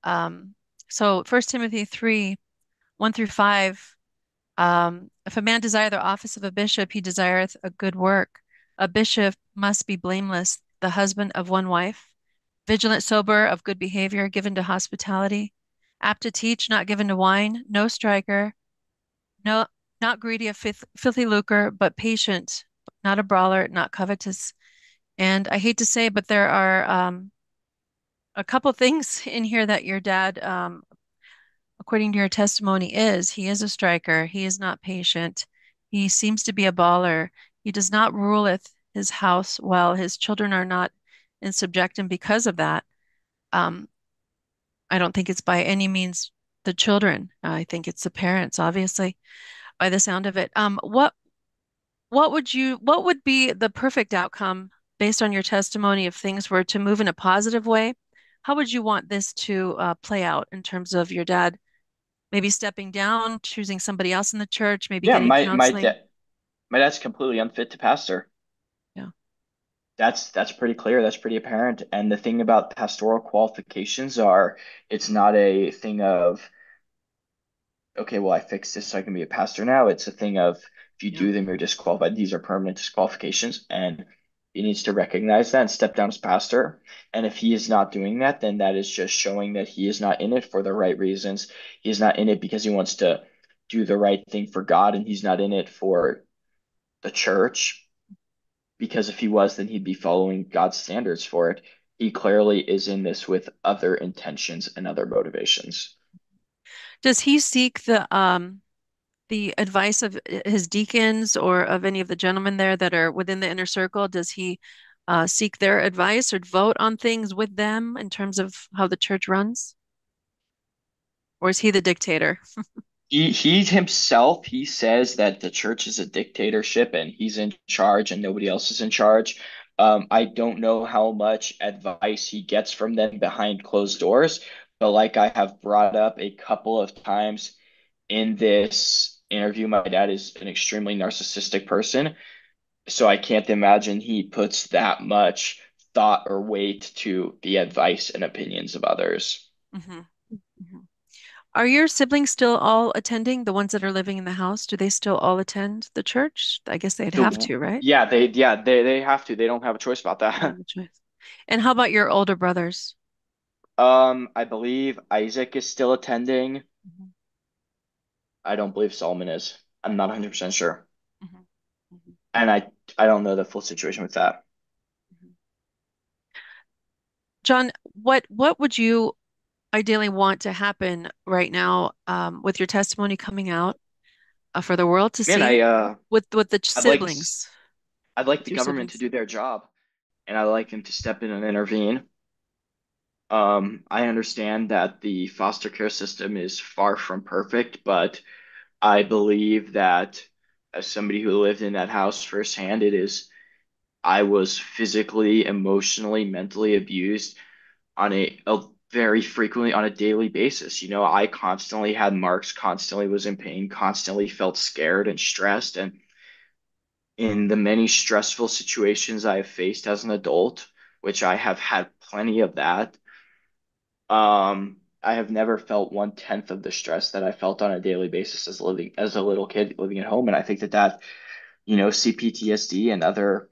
Um, so First Timothy 3, 1 through 5 um, if a man desire the office of a bishop, he desireth a good work. A bishop must be blameless, the husband of one wife, vigilant, sober, of good behavior, given to hospitality, apt to teach, not given to wine, no striker, no not greedy of filthy lucre, but patient, not a brawler, not covetous. And I hate to say, but there are um, a couple things in here that your dad um, according to your testimony, is he is a striker. He is not patient. He seems to be a baller. He does not ruleth his house well. His children are not in subjection because of that. Um, I don't think it's by any means the children. I think it's the parents, obviously, by the sound of it. Um, what what would you what would be the perfect outcome based on your testimony if things were to move in a positive way? How would you want this to uh, play out in terms of your dad maybe stepping down, choosing somebody else in the church, maybe yeah, getting my counseling. my dad, my dad's completely unfit to pastor. Yeah, that's that's pretty clear. That's pretty apparent. And the thing about pastoral qualifications are, it's not a thing of, okay, well, I fixed this so I can be a pastor now. It's a thing of if you yeah. do them, you're disqualified. These are permanent disqualifications, and he needs to recognize that and step down as pastor. And if he is not doing that, then that is just showing that he is not in it for the right reasons. He is not in it because he wants to do the right thing for God, and he's not in it for the church. Because if he was, then he'd be following God's standards for it. He clearly is in this with other intentions and other motivations. Does he seek the um the advice of uh, his deacons or of any of the gentlemen there that are within the inner circle? Does he uh, seek their advice or vote on things with them in terms of how the church runs? Or is he the dictator? he, he himself, he says that the church is a dictatorship and he's in charge and nobody else is in charge. Um, I don't know how much advice he gets from them behind closed doors, like I have brought up a couple of times in this interview, my dad is an extremely narcissistic person. So I can't imagine he puts that much thought or weight to the advice and opinions of others. Mm-hmm. Mm-hmm. Are your siblings still all attending? The ones that are living in the house, do they still all attend the church? I guess they'd have to, right? Yeah, they yeah they they have to. They don't have a choice about that. And how about your older brothers? Um, I believe Isaac is still attending. Mm-hmm. I don't believe Solomon is. I'm not 100% sure. Mm-hmm. Mm-hmm. And I I don't know the full situation with that. Mm-hmm. John, what what would you ideally want to happen right now um, with your testimony coming out uh, for the world to Man, see I, uh, with with the I'd siblings? Like, I'd like the government siblings. to do their job, and I'd like them to step in and intervene. Um, I understand that the foster care system is far from perfect, but I believe that as somebody who lived in that house firsthand, it is I was physically, emotionally, mentally abused on a, a very frequently on a daily basis. You know, I constantly had marks, constantly was in pain, constantly felt scared and stressed. And in the many stressful situations I have faced as an adult, which I have had plenty of that, um, I have never felt one tenth of the stress that I felt on a daily basis as living as a little kid living at home, and I think that that, you know, CPTSD and other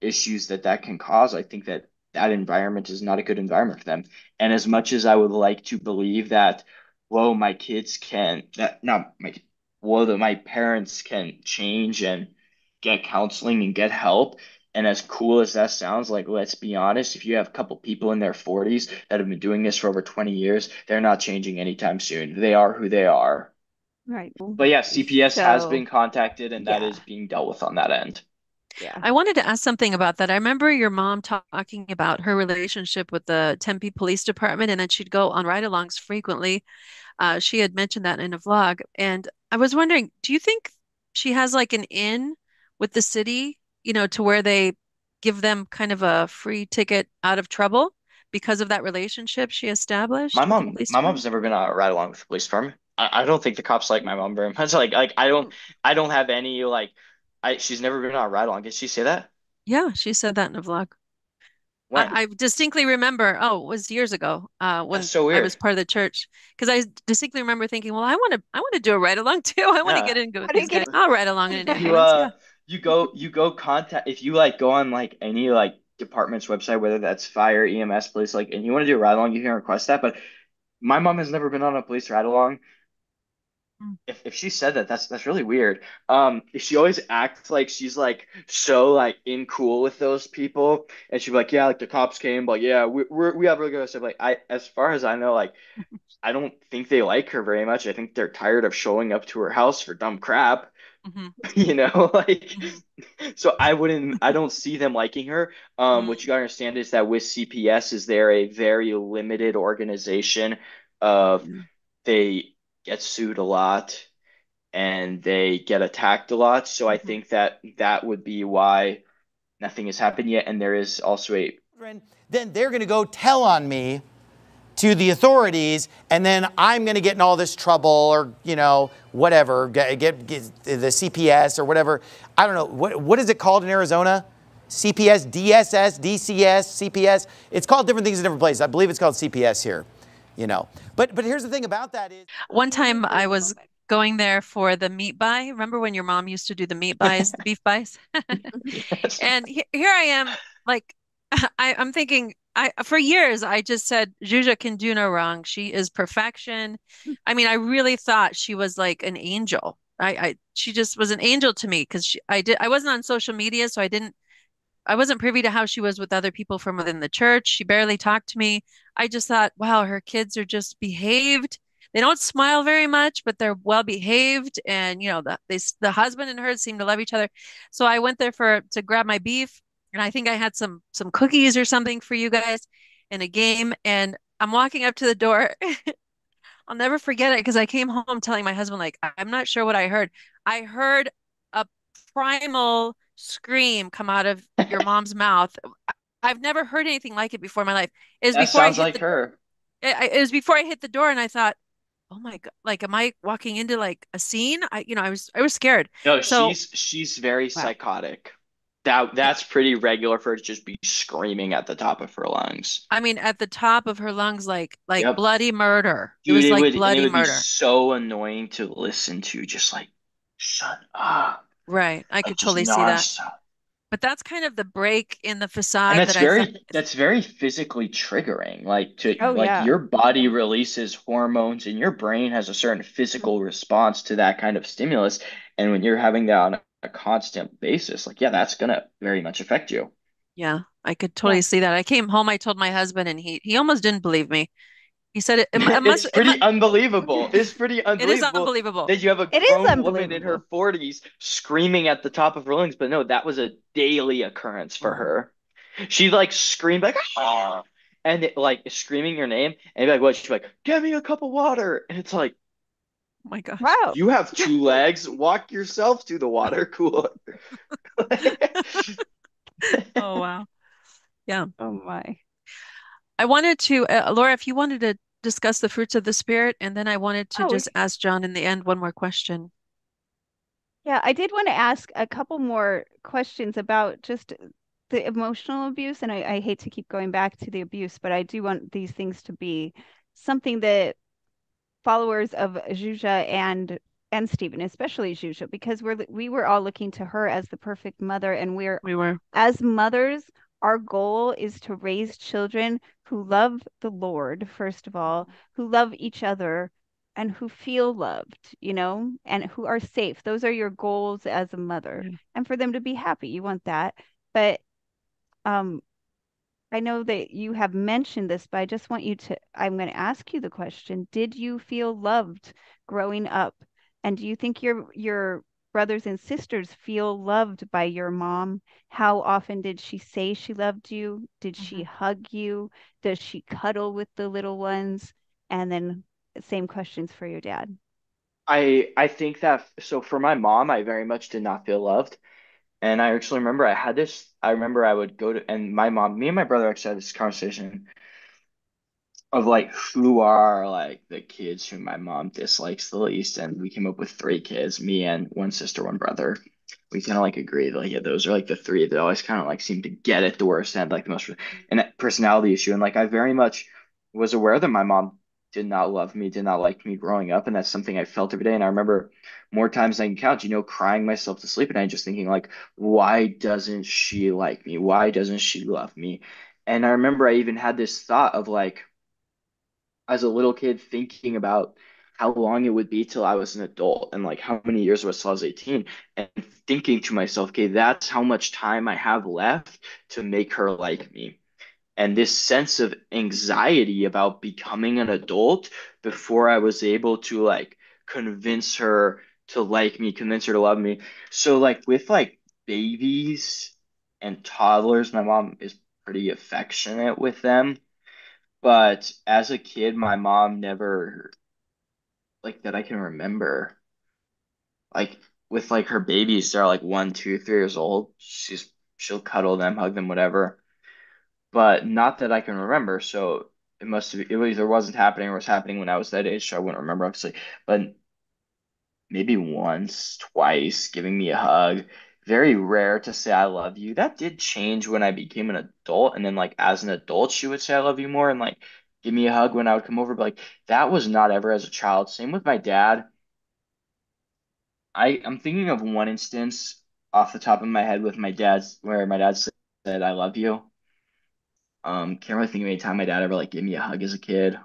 issues that that can cause, I think that that environment is not a good environment for them. And as much as I would like to believe that, whoa, my kids can that not my whoa, that my parents can change and get counseling and get help, and as cool as that sounds, like let's be honest, if you have a couple people in their 40s that have been doing this for over 20 years, they're not changing anytime soon. They are who they are. Right. But yeah, CPS so, has been contacted and yeah. that is being dealt with on that end. Yeah. I wanted to ask something about that. I remember your mom talking about her relationship with the Tempe Police Department and then she'd go on ride alongs frequently. Uh, she had mentioned that in a vlog. And I was wondering, do you think she has like an in with the city you know, to where they give them kind of a free ticket out of trouble because of that relationship she established. My mom, my mom's never been on a ride along with the police department. I, I don't think the cops like my mom very much. Like, like I don't, I don't have any like, I she's never been on a ride along. Did she say that? Yeah, she said that in a vlog. I, I, distinctly remember. Oh, it was years ago. Uh, when so I was part of the church, because I distinctly remember thinking, "Well, I want to, I want to do a ride along too. I want to yeah. get in go with these guys. I'll ride along in an ambulance." You, uh, yeah you go you go contact if you like go on like any like department's website, whether that's fire, EMS, police, like, and you want to do a ride along, you can request that. But my mom has never been on a police ride along. Hmm. If, if she said that, that's that's really weird. Um, she always acts like she's like so like in cool with those people, and she'd be like, yeah, like the cops came, but yeah, we we we have really good stuff. Like I, as far as I know, like I don't think they like her very much. I think they're tired of showing up to her house for dumb crap. Mm-hmm. you know like mm-hmm. so i wouldn't i don't see them liking her um mm-hmm. what you gotta understand is that with cps is there a very limited organization of mm-hmm. they get sued a lot and they get attacked a lot so i mm-hmm. think that that would be why nothing has happened yet and there is also a then they're going to go tell on me to the authorities, and then I'm going to get in all this trouble or, you know, whatever, get, get, get, the CPS or whatever. I don't know. What, what is it called in Arizona? CPS, DSS, DCS, CPS. It's called different things in different places. I believe it's called CPS here, you know. But, but here's the thing about that is. One time I was going there for the meat buy. Remember when your mom used to do the meat buys, the beef buys? and he, here I am, like, I, I'm thinking, I for years I just said Zsuzsa can do no wrong. She is perfection. Hmm. I mean, I really thought she was like an angel. I, I she just was an angel to me because I did I wasn't on social media, so I didn't I wasn't privy to how she was with other people from within the church. She barely talked to me. I just thought, wow, her kids are just behaved. They don't smile very much, but they're well behaved, and you know the they, the husband and her seem to love each other. So I went there for to grab my beef and I think I had some some cookies or something for you guys in a game. And I'm walking up to the door. I'll never forget it because I came home telling my husband, like, I'm not sure what I heard. I heard a primal scream come out of your mom's mouth. I've never heard anything like it before in my life. It was that before sounds I like the, her. It, it was before I hit the door, and I thought, oh my god like am i walking into like a scene i you know i was i was scared no so, she's she's very wow. psychotic that that's pretty regular for her to just be screaming at the top of her lungs. I mean, at the top of her lungs, like like yep. bloody murder. Dude, it was it like would, bloody it would murder. Be so annoying to listen to. Just like, shut up. Right, I like, could totally see that. but that's kind of the break in the facade and that's that very I that's very physically triggering like to oh, like yeah. your body releases hormones and your brain has a certain physical response to that kind of stimulus and when you're having that on a constant basis like yeah that's gonna very much affect you yeah I could totally yeah. see that I came home I told my husband and he he almost didn't believe me he said it, it, it must, it's pretty it, unbelievable. It's pretty unbelievable. It is unbelievable that you have a grown woman in her 40s screaming at the top of her lungs. But no, that was a daily occurrence for her. She like screamed like ah, and it, like screaming your name and like what? She's like, "Get me a cup of water," and it's like, "My God, wow! You have two legs. Walk yourself to the water cooler." oh wow, yeah. Oh my. I wanted to, uh, Laura, if you wanted to discuss the fruits of the spirit, and then I wanted to oh, just ask John in the end one more question. Yeah, I did want to ask a couple more questions about just the emotional abuse, and I, I hate to keep going back to the abuse, but I do want these things to be something that followers of Zsuzsa and and Steven, especially Zsuzsa, because we're we were all looking to her as the perfect mother, and we're we were as mothers, our goal is to raise children who love the Lord, first of all, who love each other and who feel loved, you know, and who are safe. Those are your goals as a mother. And for them to be happy, you want that. But um I know that you have mentioned this, but I just want you to I'm going to ask you the question, did you feel loved growing up? And do you think your your brothers and sisters feel loved by your mom? How often did she say she loved you? Did mm-hmm. she hug you? Does she cuddle with the little ones? And then same questions for your dad. I I think that so for my mom, I very much did not feel loved. And I actually remember I had this, I remember I would go to, and my mom, me and my brother actually had this conversation of like who are like the kids who my mom dislikes the least, and we came up with three kids, me and one sister, one brother. We kind of like agreed, like yeah, those are like the three that always kind of like seem to get it the worst and like the most and personality issue. And like I very much was aware that my mom did not love me, did not like me growing up, and that's something I felt every day. And I remember more times than I can count, you know, crying myself to sleep at night, just thinking like, why doesn't she like me? Why doesn't she love me? And I remember I even had this thought of like as a little kid thinking about how long it would be till I was an adult and like how many years was till I was 18 and thinking to myself, okay, that's how much time I have left to make her like me. And this sense of anxiety about becoming an adult before I was able to like convince her to like me, convince her to love me. So like with like babies and toddlers, my mom is pretty affectionate with them but as a kid, my mom never, like that I can remember, like with like her babies, they're like one, two, three years old. She's she'll cuddle them, hug them, whatever. But not that I can remember. So it must have it either wasn't happening or was happening when I was that age, so I wouldn't remember obviously. But maybe once, twice, giving me a hug very rare to say I love you. That did change when I became an adult. And then like as an adult, she would say I love you more and like give me a hug when I would come over. But like that was not ever as a child. Same with my dad. I, I'm thinking of one instance off the top of my head with my dad's where my dad said I love you. Um, can't really think of any time my dad ever like gave me a hug as a kid.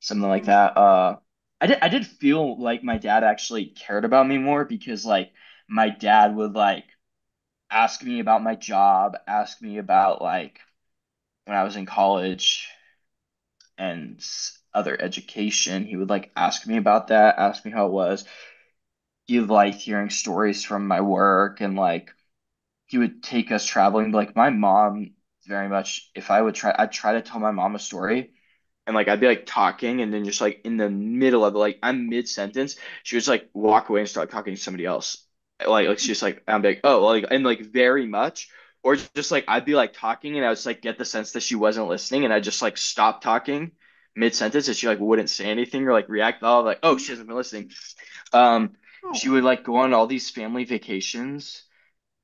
Something like that. Uh I did I did feel like my dad actually cared about me more because like my dad would like ask me about my job, ask me about like when I was in college and other education. He would like ask me about that, ask me how it was. He liked hearing stories from my work and like he would take us traveling. Like my mom very much if I would try I'd try to tell my mom a story and like I'd be like talking and then just like in the middle of it, like I'm mid sentence, she just like walk away and start talking to somebody else. Like it's just like I'm like oh like and like very much. Or just like I'd be like talking and I was like get the sense that she wasn't listening and I just like stop talking mid sentence and she like wouldn't say anything or like react at all. Like oh she hasn't been listening. Um oh. she would like go on all these family vacations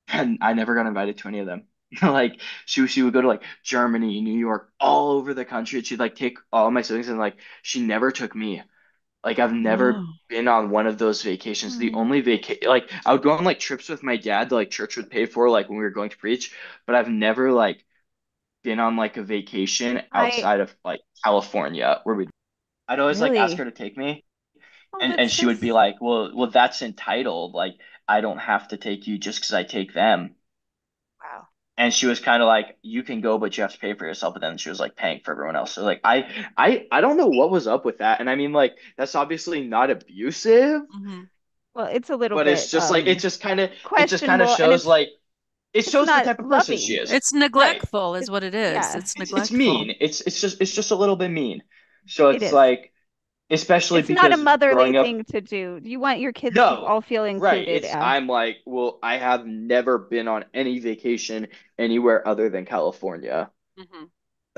and I never got invited to any of them like she she would go to like Germany New York all over the country and she'd like take all my siblings and like she never took me Like I've never been on one of those vacations. Mm. The only vacation, like I would go on like trips with my dad, like church would pay for, like when we were going to preach. But I've never like been on like a vacation outside I... of like California where we. I'd always really? like ask her to take me, oh, and and she would be like, "Well, well, that's entitled. Like I don't have to take you just because I take them." And she was kind of like you can go but you have to pay for yourself. But then she was like paying for everyone else. So like i i i don't know what was up with that. And i mean like that's obviously not abusive. Mm-hmm. well it's a little but bit, it's just um, like it just kind of it just kind of shows like it shows the type of person she is. It's neglectful right. is what it is. yeah. it's neglectful it's mean. It's it's just it's just a little bit mean. So it's it like especially it's because not a motherly up, thing to do. You want your kids no, to all feel included. Right. I'm like, well, I have never been on any vacation anywhere other than California. Mm-hmm.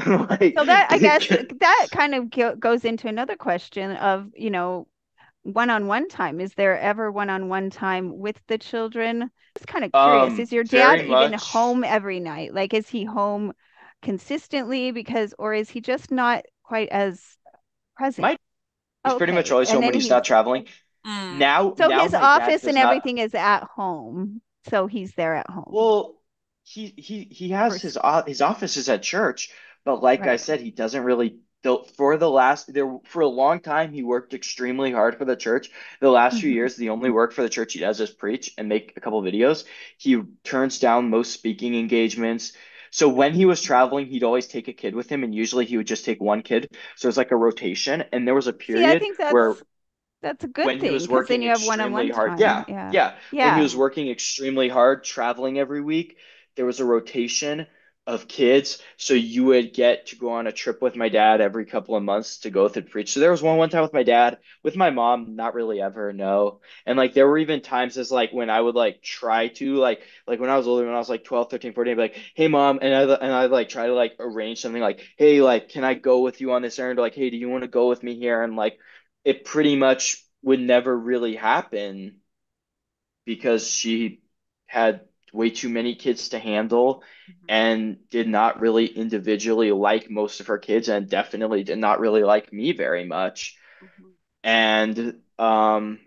like, so that I guess that kind of goes into another question of you know one-on-one time. Is there ever one-on-one time with the children? It's kind of curious. Um, is your dad even much. home every night? Like, is he home consistently because, or is he just not quite as present? My He's okay. pretty much always home when he's, he's not traveling. Mm. Now, so now his office and everything not... is at home, so he's there at home. Well, he he he has his his office is at church, but like right. I said, he doesn't really for the last there for a long time he worked extremely hard for the church the last mm-hmm. few years the only work for the church he does is preach and make a couple videos he turns down most speaking engagements so when he was traveling, he'd always take a kid with him, and usually he would just take one kid. So it's like a rotation. And there was a period See, I think that's, where that's a good when thing. He was working then you have one-on-one hard. Yeah, yeah, yeah, yeah. When he was working extremely hard, traveling every week, there was a rotation of kids. So you would get to go on a trip with my dad every couple of months to go through preach. So there was one one time with my dad, with my mom, not really ever, no. And like there were even times as like when I would like try to like like when I was older, when I was like 12, 13, 14, I'd be like, hey mom, and I and I like try to like arrange something like, hey, like can I go with you on this errand? Or, like, hey, do you want to go with me here? And like it pretty much would never really happen because she had way too many kids to handle mm-hmm. and did not really individually like most of her kids and definitely did not really like me very much. Mm-hmm. And um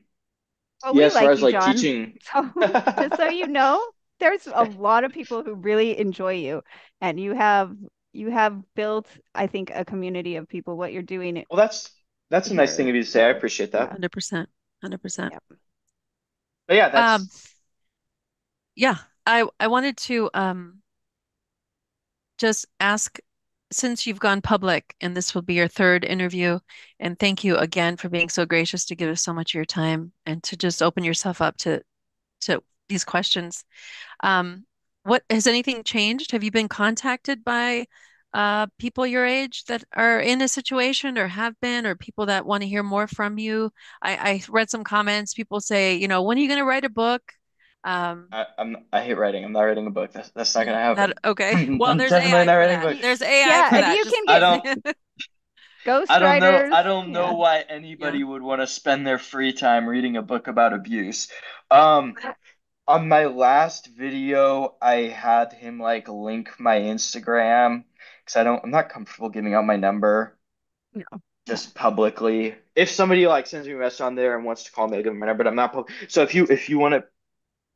well, yeah, as far like as you, like John. teaching so, just so you know, there's a lot of people who really enjoy you and you have you have built I think a community of people what you're doing. Well, that's that's a nice thing of you to say. I appreciate that. 100%. 100%. Yeah. But yeah, that's um, yeah, I I wanted to um just ask since you've gone public and this will be your third interview and thank you again for being so gracious to give us so much of your time and to just open yourself up to to these questions. Um, what has anything changed? Have you been contacted by uh, people your age that are in a situation or have been, or people that want to hear more from you? I, I read some comments. People say, you know, when are you going to write a book? Um, I, I'm I hate writing. I'm not writing a book. That's, that's not gonna happen. That, okay. Well, there's AI. not writing a book. There's AI. Yeah, for that. you can get I don't, ghost I don't know. I don't know yeah. why anybody yeah. would want to spend their free time reading a book about abuse. Um, on my last video, I had him like link my Instagram because I don't. I'm not comfortable giving out my number. No. Just publicly. If somebody like sends me a message on there and wants to call me, I give them my number. But I'm not. Public. So if you if you want to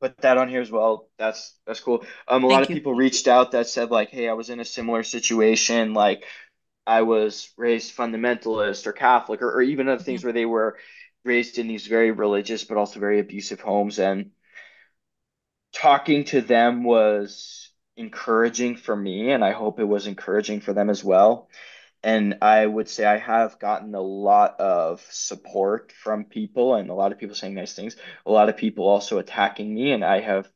put that on here as well. That's that's cool. Um, a Thank lot of you. people reached out that said like, "Hey, I was in a similar situation. Like, I was raised fundamentalist or Catholic, or, or even other things mm-hmm. where they were raised in these very religious but also very abusive homes." And talking to them was encouraging for me, and I hope it was encouraging for them as well and I would say I have gotten a lot of support from people and a lot of people saying nice things. A lot of people also attacking me, and I have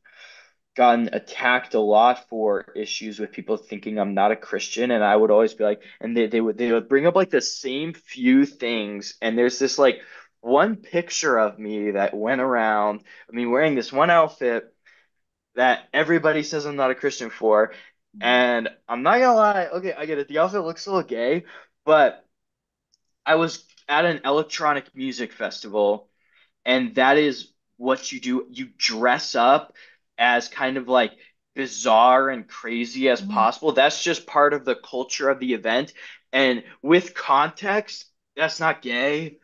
gotten attacked a lot for issues with people thinking I'm not a Christian. And I would always be like, and they, they would they would bring up like the same few things. And there's this like one picture of me that went around, I mean, wearing this one outfit that everybody says I'm not a Christian for. And I'm not gonna lie, okay, I get it. The outfit looks a little gay, but I was at an electronic music festival, and that is what you do. You dress up as kind of like bizarre and crazy as mm-hmm. possible. That's just part of the culture of the event. And with context, that's not gay.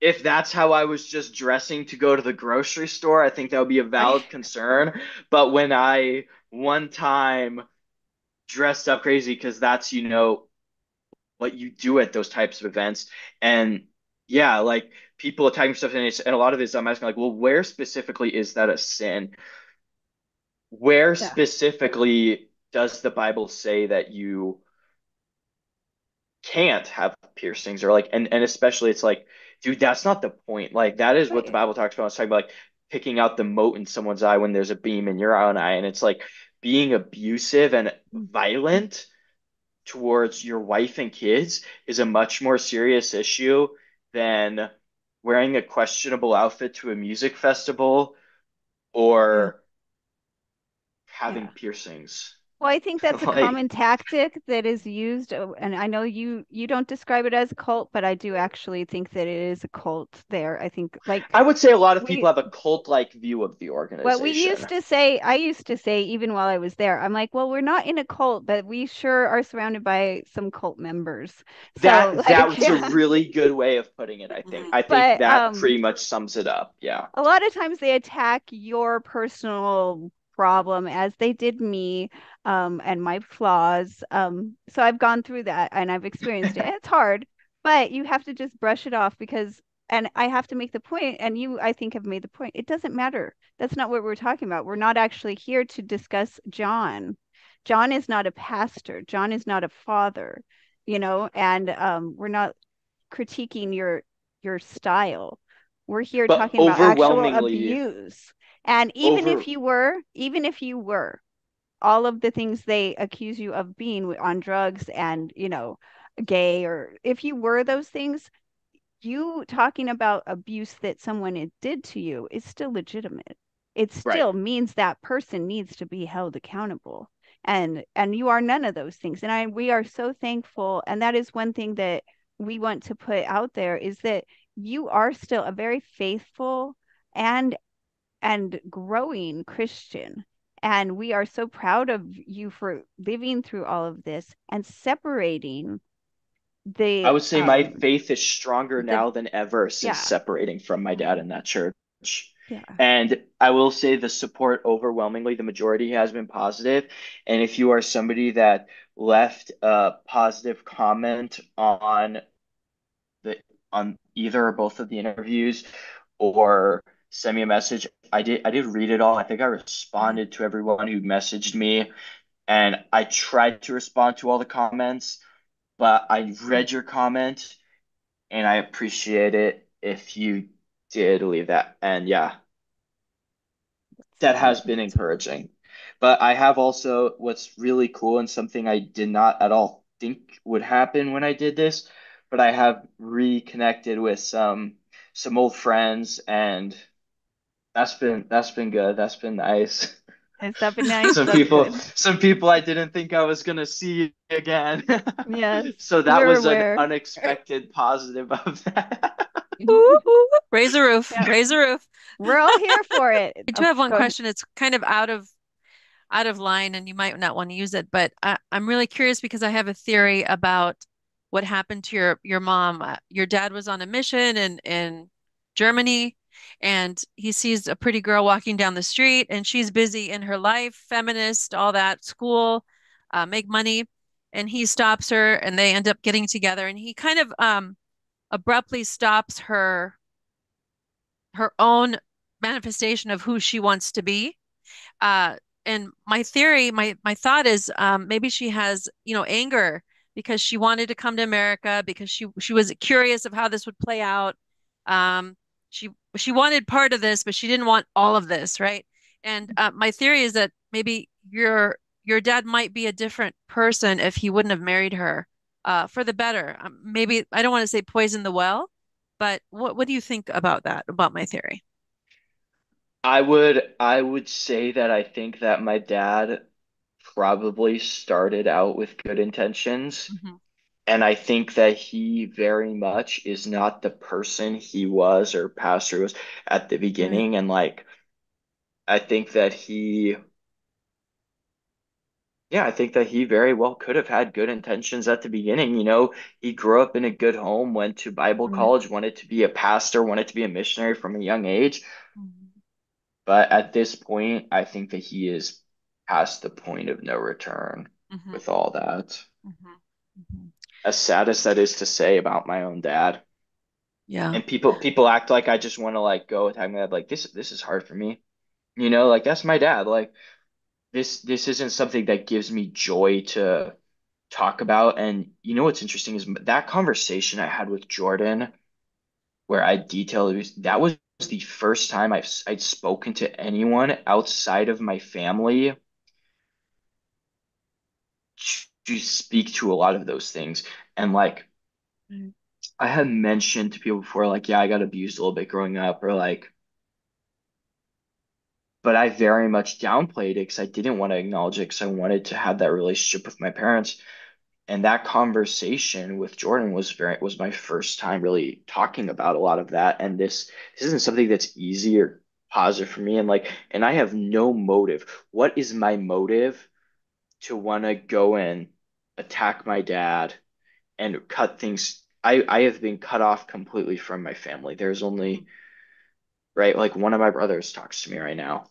if that's how I was just dressing to go to the grocery store, I think that would be a valid concern. But when I one time dressed up crazy because that's you know what you do at those types of events and yeah like people attacking stuff and, and a lot of it is i'm asking like well where specifically is that a sin where yeah. specifically does the bible say that you can't have piercings or like and and especially it's like dude that's not the point like that is right. what the bible talks about it's talking about like picking out the mote in someone's eye when there's a beam in your own eye and it's like being abusive and violent towards your wife and kids is a much more serious issue than wearing a questionable outfit to a music festival or having yeah. piercings. Well, I think that's a like, common tactic that is used, and I know you you don't describe it as a cult, but I do actually think that it is a cult. There, I think like I would say a lot of we, people have a cult-like view of the organization. Well, we used to say, I used to say, even while I was there, I'm like, well, we're not in a cult, but we sure are surrounded by some cult members. So, that like, that's yeah. a really good way of putting it. I think I think but, that um, pretty much sums it up. Yeah. A lot of times they attack your personal problem as they did me um, and my flaws. Um, so I've gone through that and I've experienced it. It's hard, but you have to just brush it off because, and I have to make the point, and you, I think, have made the point. It doesn't matter. That's not what we're talking about. We're not actually here to discuss John. John is not a pastor. John is not a father, you know, and um, we're not critiquing your your style. We're here but talking about actual abuse and even Over... if you were, even if you were, all of the things they accuse you of being on drugs and, you know, gay, or if you were those things, you talking about abuse that someone did to you is still legitimate. It still right. means that person needs to be held accountable. And and you are none of those things. And I we are so thankful. And that is one thing that we want to put out there is that you are still a very faithful and and growing Christian. And we are so proud of you for living through all of this and separating the. I would say um, my faith is stronger the, now than ever since yeah. separating from my dad in that church. Yeah. And I will say the support overwhelmingly, the majority has been positive. And if you are somebody that left a positive comment on the on either or both of the interviews or send me a message. I did I did read it all. I think I responded to everyone who messaged me and I tried to respond to all the comments, but I read your comment and I appreciate it if you did leave that. And yeah, that has been encouraging. But I have also what's really cool and something I did not at all think would happen when I did this, but I have reconnected with some some old friends and that's been that's been good. That's been nice. Has that been nice? some that's people good. some people I didn't think I was gonna see again. yes. so that was aware. an unexpected positive of that. Raise a roof. Yeah. Raise a roof. We're all here for it. I do have one question. It's kind of out of out of line and you might not want to use it, but I, I'm really curious because I have a theory about what happened to your your mom. Uh, your dad was on a mission in in Germany and he sees a pretty girl walking down the street and she's busy in her life feminist all that school uh, make money. And he stops her and they end up getting together. And he kind of um, abruptly stops her her own manifestation of who she wants to be. Uh, and my theory my my thought is um, maybe she has you know anger because she wanted to come to america because she she was curious of how this would play out. Um, she she wanted part of this, but she didn't want all of this, right? And uh, my theory is that maybe your your dad might be a different person if he wouldn't have married her uh, for the better. Um, maybe I don't want to say poison the well, but what what do you think about that? About my theory? I would I would say that I think that my dad probably started out with good intentions. Mm-hmm. And I think that he very much is not the person he was or pastor was at the beginning. And like, I think that he Yeah, I think that he very well could have had good intentions at the beginning. You know, he grew up in a good home, went to Bible Right. college, wanted to be a pastor, wanted to be a missionary from a young age. Mhm. But at this point, I think that he is past the point of no return Mhm. with all that. As sad as that is to say about my own dad. Yeah. And people people act like I just want to like go attack my dad. Like this this is hard for me. You know, like that's my dad. Like this this isn't something that gives me joy to talk about. And you know what's interesting is that conversation I had with Jordan, where I detailed was, that was the first time I've I'd spoken to anyone outside of my family to speak to a lot of those things. And like Right. I had mentioned to people before, like, yeah, I got abused a little bit growing up, or like, but I very much downplayed it because I didn't want to acknowledge it because I wanted to have that relationship with my parents. And that conversation with Jordan was very was my first time really talking about a lot of that. And this this isn't something that's easy or positive for me. And like, and I have no motive. What is my motive to want to go and attack my dad and cut things? I I have been cut off completely from my family. There's only right, like one of my brothers talks to me right now.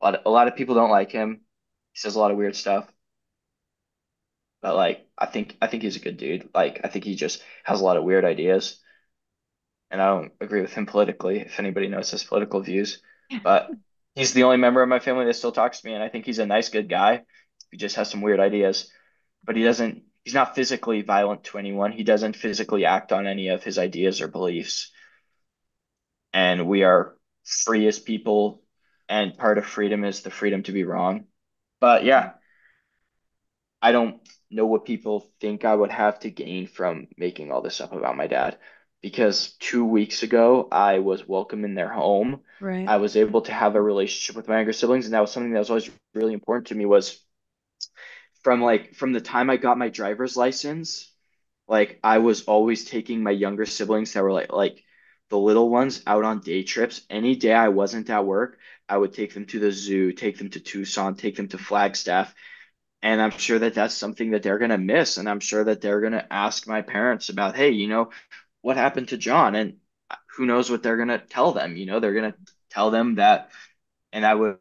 A lot of, a lot of people don't like him. He says a lot of weird stuff. But like I think I think he's a good dude. Like I think he just has a lot of weird ideas. And I don't agree with him politically, if anybody knows his political views. But he's the only member of my family that still talks to me, and I think he's a nice, good guy. He just has some weird ideas. But he doesn't he's not physically violent to anyone. He doesn't physically act on any of his ideas or beliefs. And we are free as people, and part of freedom is the freedom to be wrong. But yeah, I don't know what people think I would have to gain from making all this up about my dad. Because two weeks ago, I was welcome in their home. Right. I was able to have a relationship with my younger siblings, and that was something that was always really important to me was from like from the time I got my driver's license, like I was always taking my younger siblings that were like like the little ones out on day trips. Any day I wasn't at work, I would take them to the zoo, take them to Tucson, take them to Flagstaff, and I'm sure that that's something that they're going to miss. And I'm sure that they're going to ask my parents about, hey, you know, what happened to John? And uh, who knows what they're going to tell them? You know, they're going to tell them that, and I would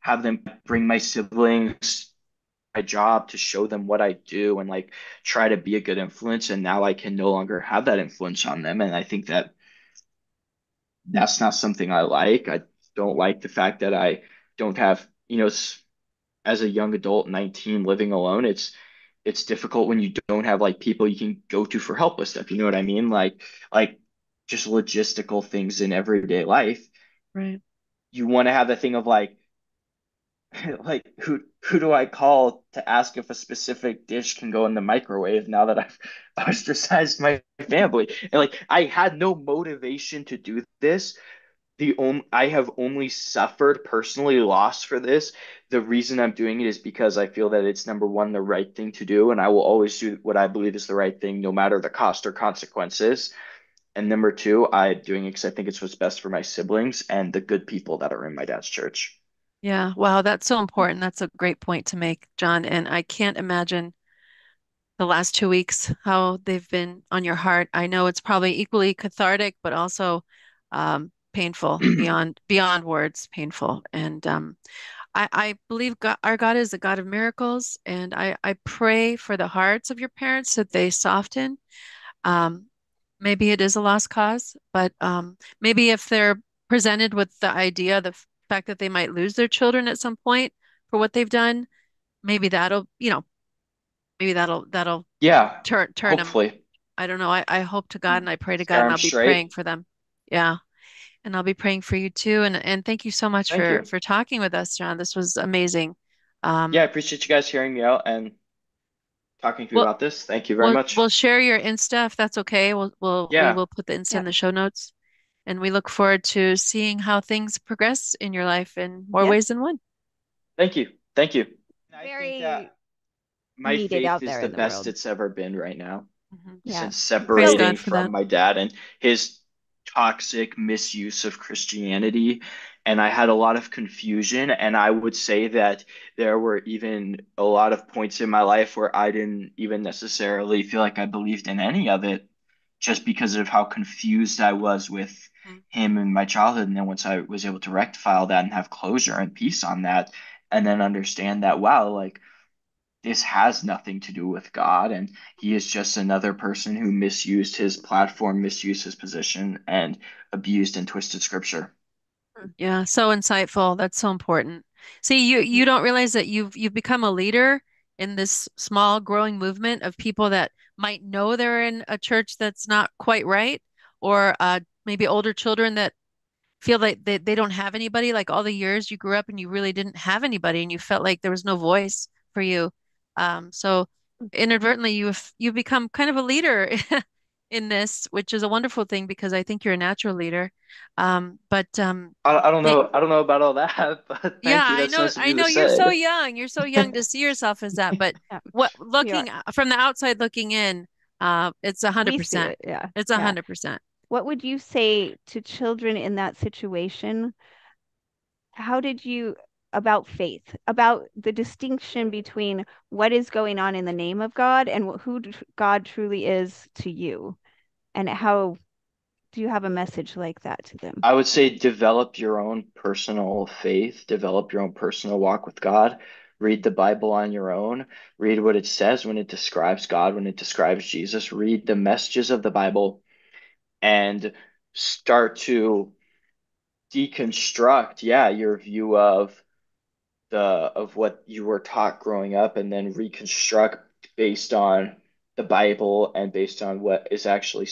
have them bring my siblings job to show them what I do and like try to be a good influence. And now I can no longer have that influence on them. And I think that that's not something I like. I don't like the fact that I don't have, you know, as a young adult, 19, living alone, it's it's difficult when you don't have like people you can go to for help with stuff. You know what I mean? Like like just logistical things in everyday life. Right. You want to have the thing of like like who who do I call to ask if a specific dish can go in the microwave now that I've ostracized my family? And like I had no motivation to do this. The only I have only suffered personally loss for this. The reason I'm doing it is because I feel that it's number one, the right thing to do, and I will always do what I believe is the right thing, no matter the cost or consequences. And number two, I'm doing it because I think it's what's best for my siblings and the good people that are in my dad's church. Yeah, wow, that's so important. That's a great point to make, John. And I can't imagine the last two weeks how they've been on your heart. I know it's probably equally cathartic, but also um, painful beyond beyond words, painful. And um, I, I believe God, our God is a God of miracles, and I, I pray for the hearts of your parents that they soften. Um, maybe it is a lost cause, but um, maybe if they're presented with the idea, the fact that they might lose their children at some point for what they've done, maybe that'll, you know, maybe that'll that'll yeah turn turn hopefully. them. I don't know. I, I hope to God and I pray to God and I'll be straight. praying for them. Yeah. And I'll be praying for you too. And and thank you so much Thank for you. for talking with us, John. This was amazing. Um, Yeah, I appreciate you guys hearing me out and talking to me Well- about this. Thank you very we'll much. we'll share your Insta if that's okay. We'll we'll we will put the Insta in the show notes. And we look forward to seeing how things progress in your life in more Yep. ways than one. Thank you. Thank you. I Very think that my needed faith out is the the best world. it's ever been right now. Mhm. Yeah. Since separating from that. my dad and his toxic misuse of Christianity and I had a lot of confusion. And I would say that there were even a lot of points in my life where I didn't even necessarily feel like I believed in any of it just because of how confused I was with. Him in my childhood. And then once I was able to rectify all that and have closure and peace on that, and then understand that, wow, like this has nothing to do with God, and he is just another person who misused his platform, misused his position, and abused and twisted scripture. Yeah, so insightful. That's so important. See, you you don't realize that you've you've become a leader in this small growing movement of people that might know they're in a church that's not quite right, or uh, maybe older children that feel like they, they don't have anybody like all the years you grew up and you really didn't have anybody and you felt like there was no voice for you. Um, so inadvertently you've you've become kind of a leader in this which is a wonderful thing because i think you're a natural leader. Um, but um, I, I don't know they, i don't know about all that but yeah i know i know you're say. so young. You're so young to see yourself as that but what looking from the outside looking in uh, it's a hundred percent. yeah. It's a hundred percent what would you say to children in that situation? How did you about faith, about the distinction between what is going on in the name of God and who God truly is to you? And how do you have a message like that to them? I would say develop your own personal faith, develop your own personal walk with God. Read the Bible on your own. Read what it says when it describes God, when it describes Jesus. Read the messages of the Bible and start to deconstruct yeah your view of the of what you were taught growing up and then reconstruct based on the bible and based on what is actually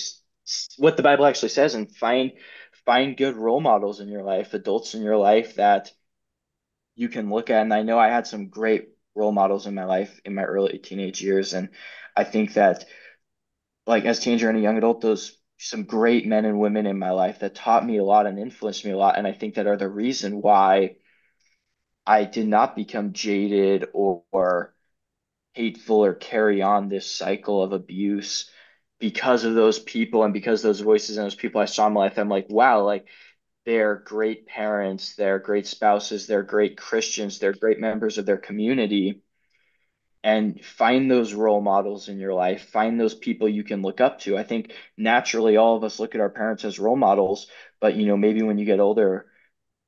what the bible actually says and find find good role models in your life adults in your life that you can look at. And i know i had some great role models in my life in my early teenage years. And i think that like as teenager and a young adult those some great men and women in my life that taught me a lot and influenced me a lot. And I think that are the reason why I did not become jaded or, or hateful or carry on this cycle of abuse because of those people and because those voices and those people I saw in my life. I'm like, wow, like they're great parents, they're great spouses, they're great Christians, they're great members of their community and find those role models in your life find those people you can look up to. I think naturally all of us look at our parents as role models but you know maybe when you get older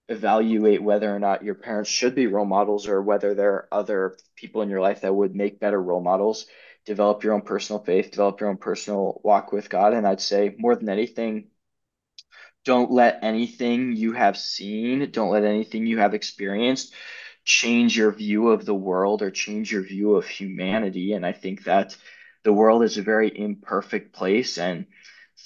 evaluate whether or not your parents should be role models or whether there are other people in your life that would make better role models. Develop your own personal faith develop your own personal walk with god and i'd say more than anything don't let anything you have seen don't let anything you have experienced change your view of the world or change your view of humanity. And I think that the world is a very imperfect place. And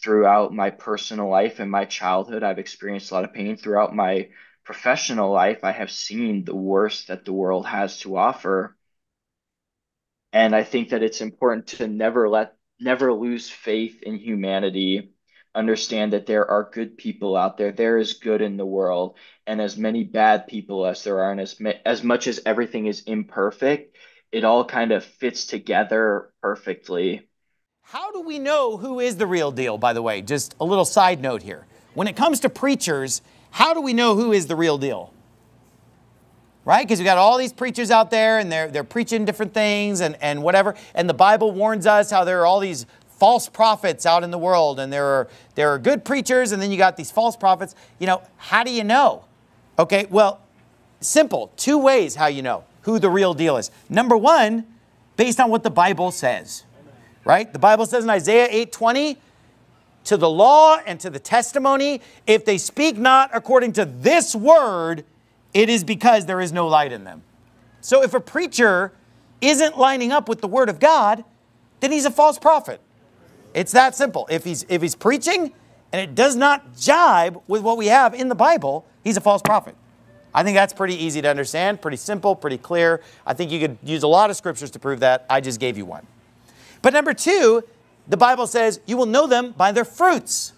throughout my personal life and my childhood, I've experienced a lot of pain. Throughout my professional life, I have seen the worst that the world has to offer. And I think that it's important to never let, never lose faith in humanity understand that there are good people out there. There is good in the world, and as many bad people as there are, and as as much as everything is imperfect, it all kind of fits together perfectly. How do we know who is the real deal? By the way, just a little side note here. When it comes to preachers, how do we know who is the real deal? Right? Because we got all these preachers out there and they're, they're preaching different things and, and whatever. And the Bible warns us how there are all these false prophets out in the world and there are there are good preachers and then you got these false prophets. You know how do you know? Okay well simple. Two ways how you know who the real deal is. Number one based on what the bible says right? The bible says in isaiah 8:20 to the law and to the testimony if they speak not according to this word it is because there is no light in them. So if a preacher isn't lining up with the word of god then he's a false prophet it's that simple. If he's, if he's preaching and it does not jibe with what we have in the Bible, he's a false prophet. I think that's pretty easy to understand, pretty simple, pretty clear. I think you could use a lot of scriptures to prove that. I just gave you one. But number two, the Bible says, you will know them by their fruits.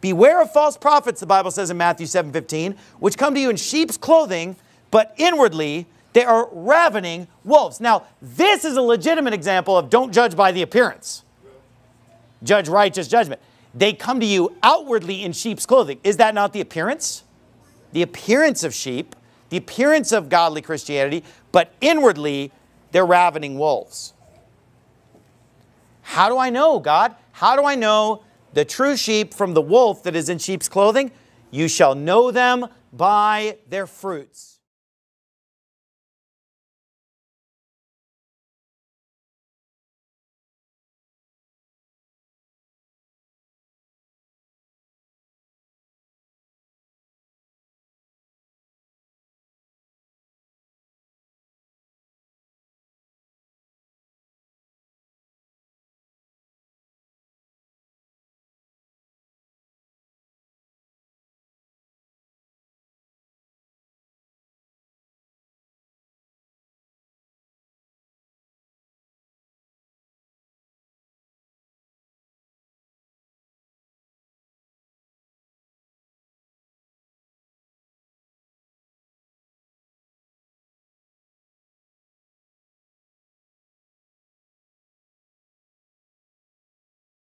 Beware of false prophets, the Bible says in Matthew 7 15, which come to you in sheep's clothing, but inwardly they are ravening wolves. Now, this is a legitimate example of don't judge by the appearance judge righteous judgment. They come to you outwardly in sheep's clothing. Is that not the appearance? the appearance of sheep, the appearance of godly Christianity, but inwardly they're ravening wolves. How do I know, God? How do I know the true sheep from the wolf that is in sheep's clothing? You shall know them by their fruits.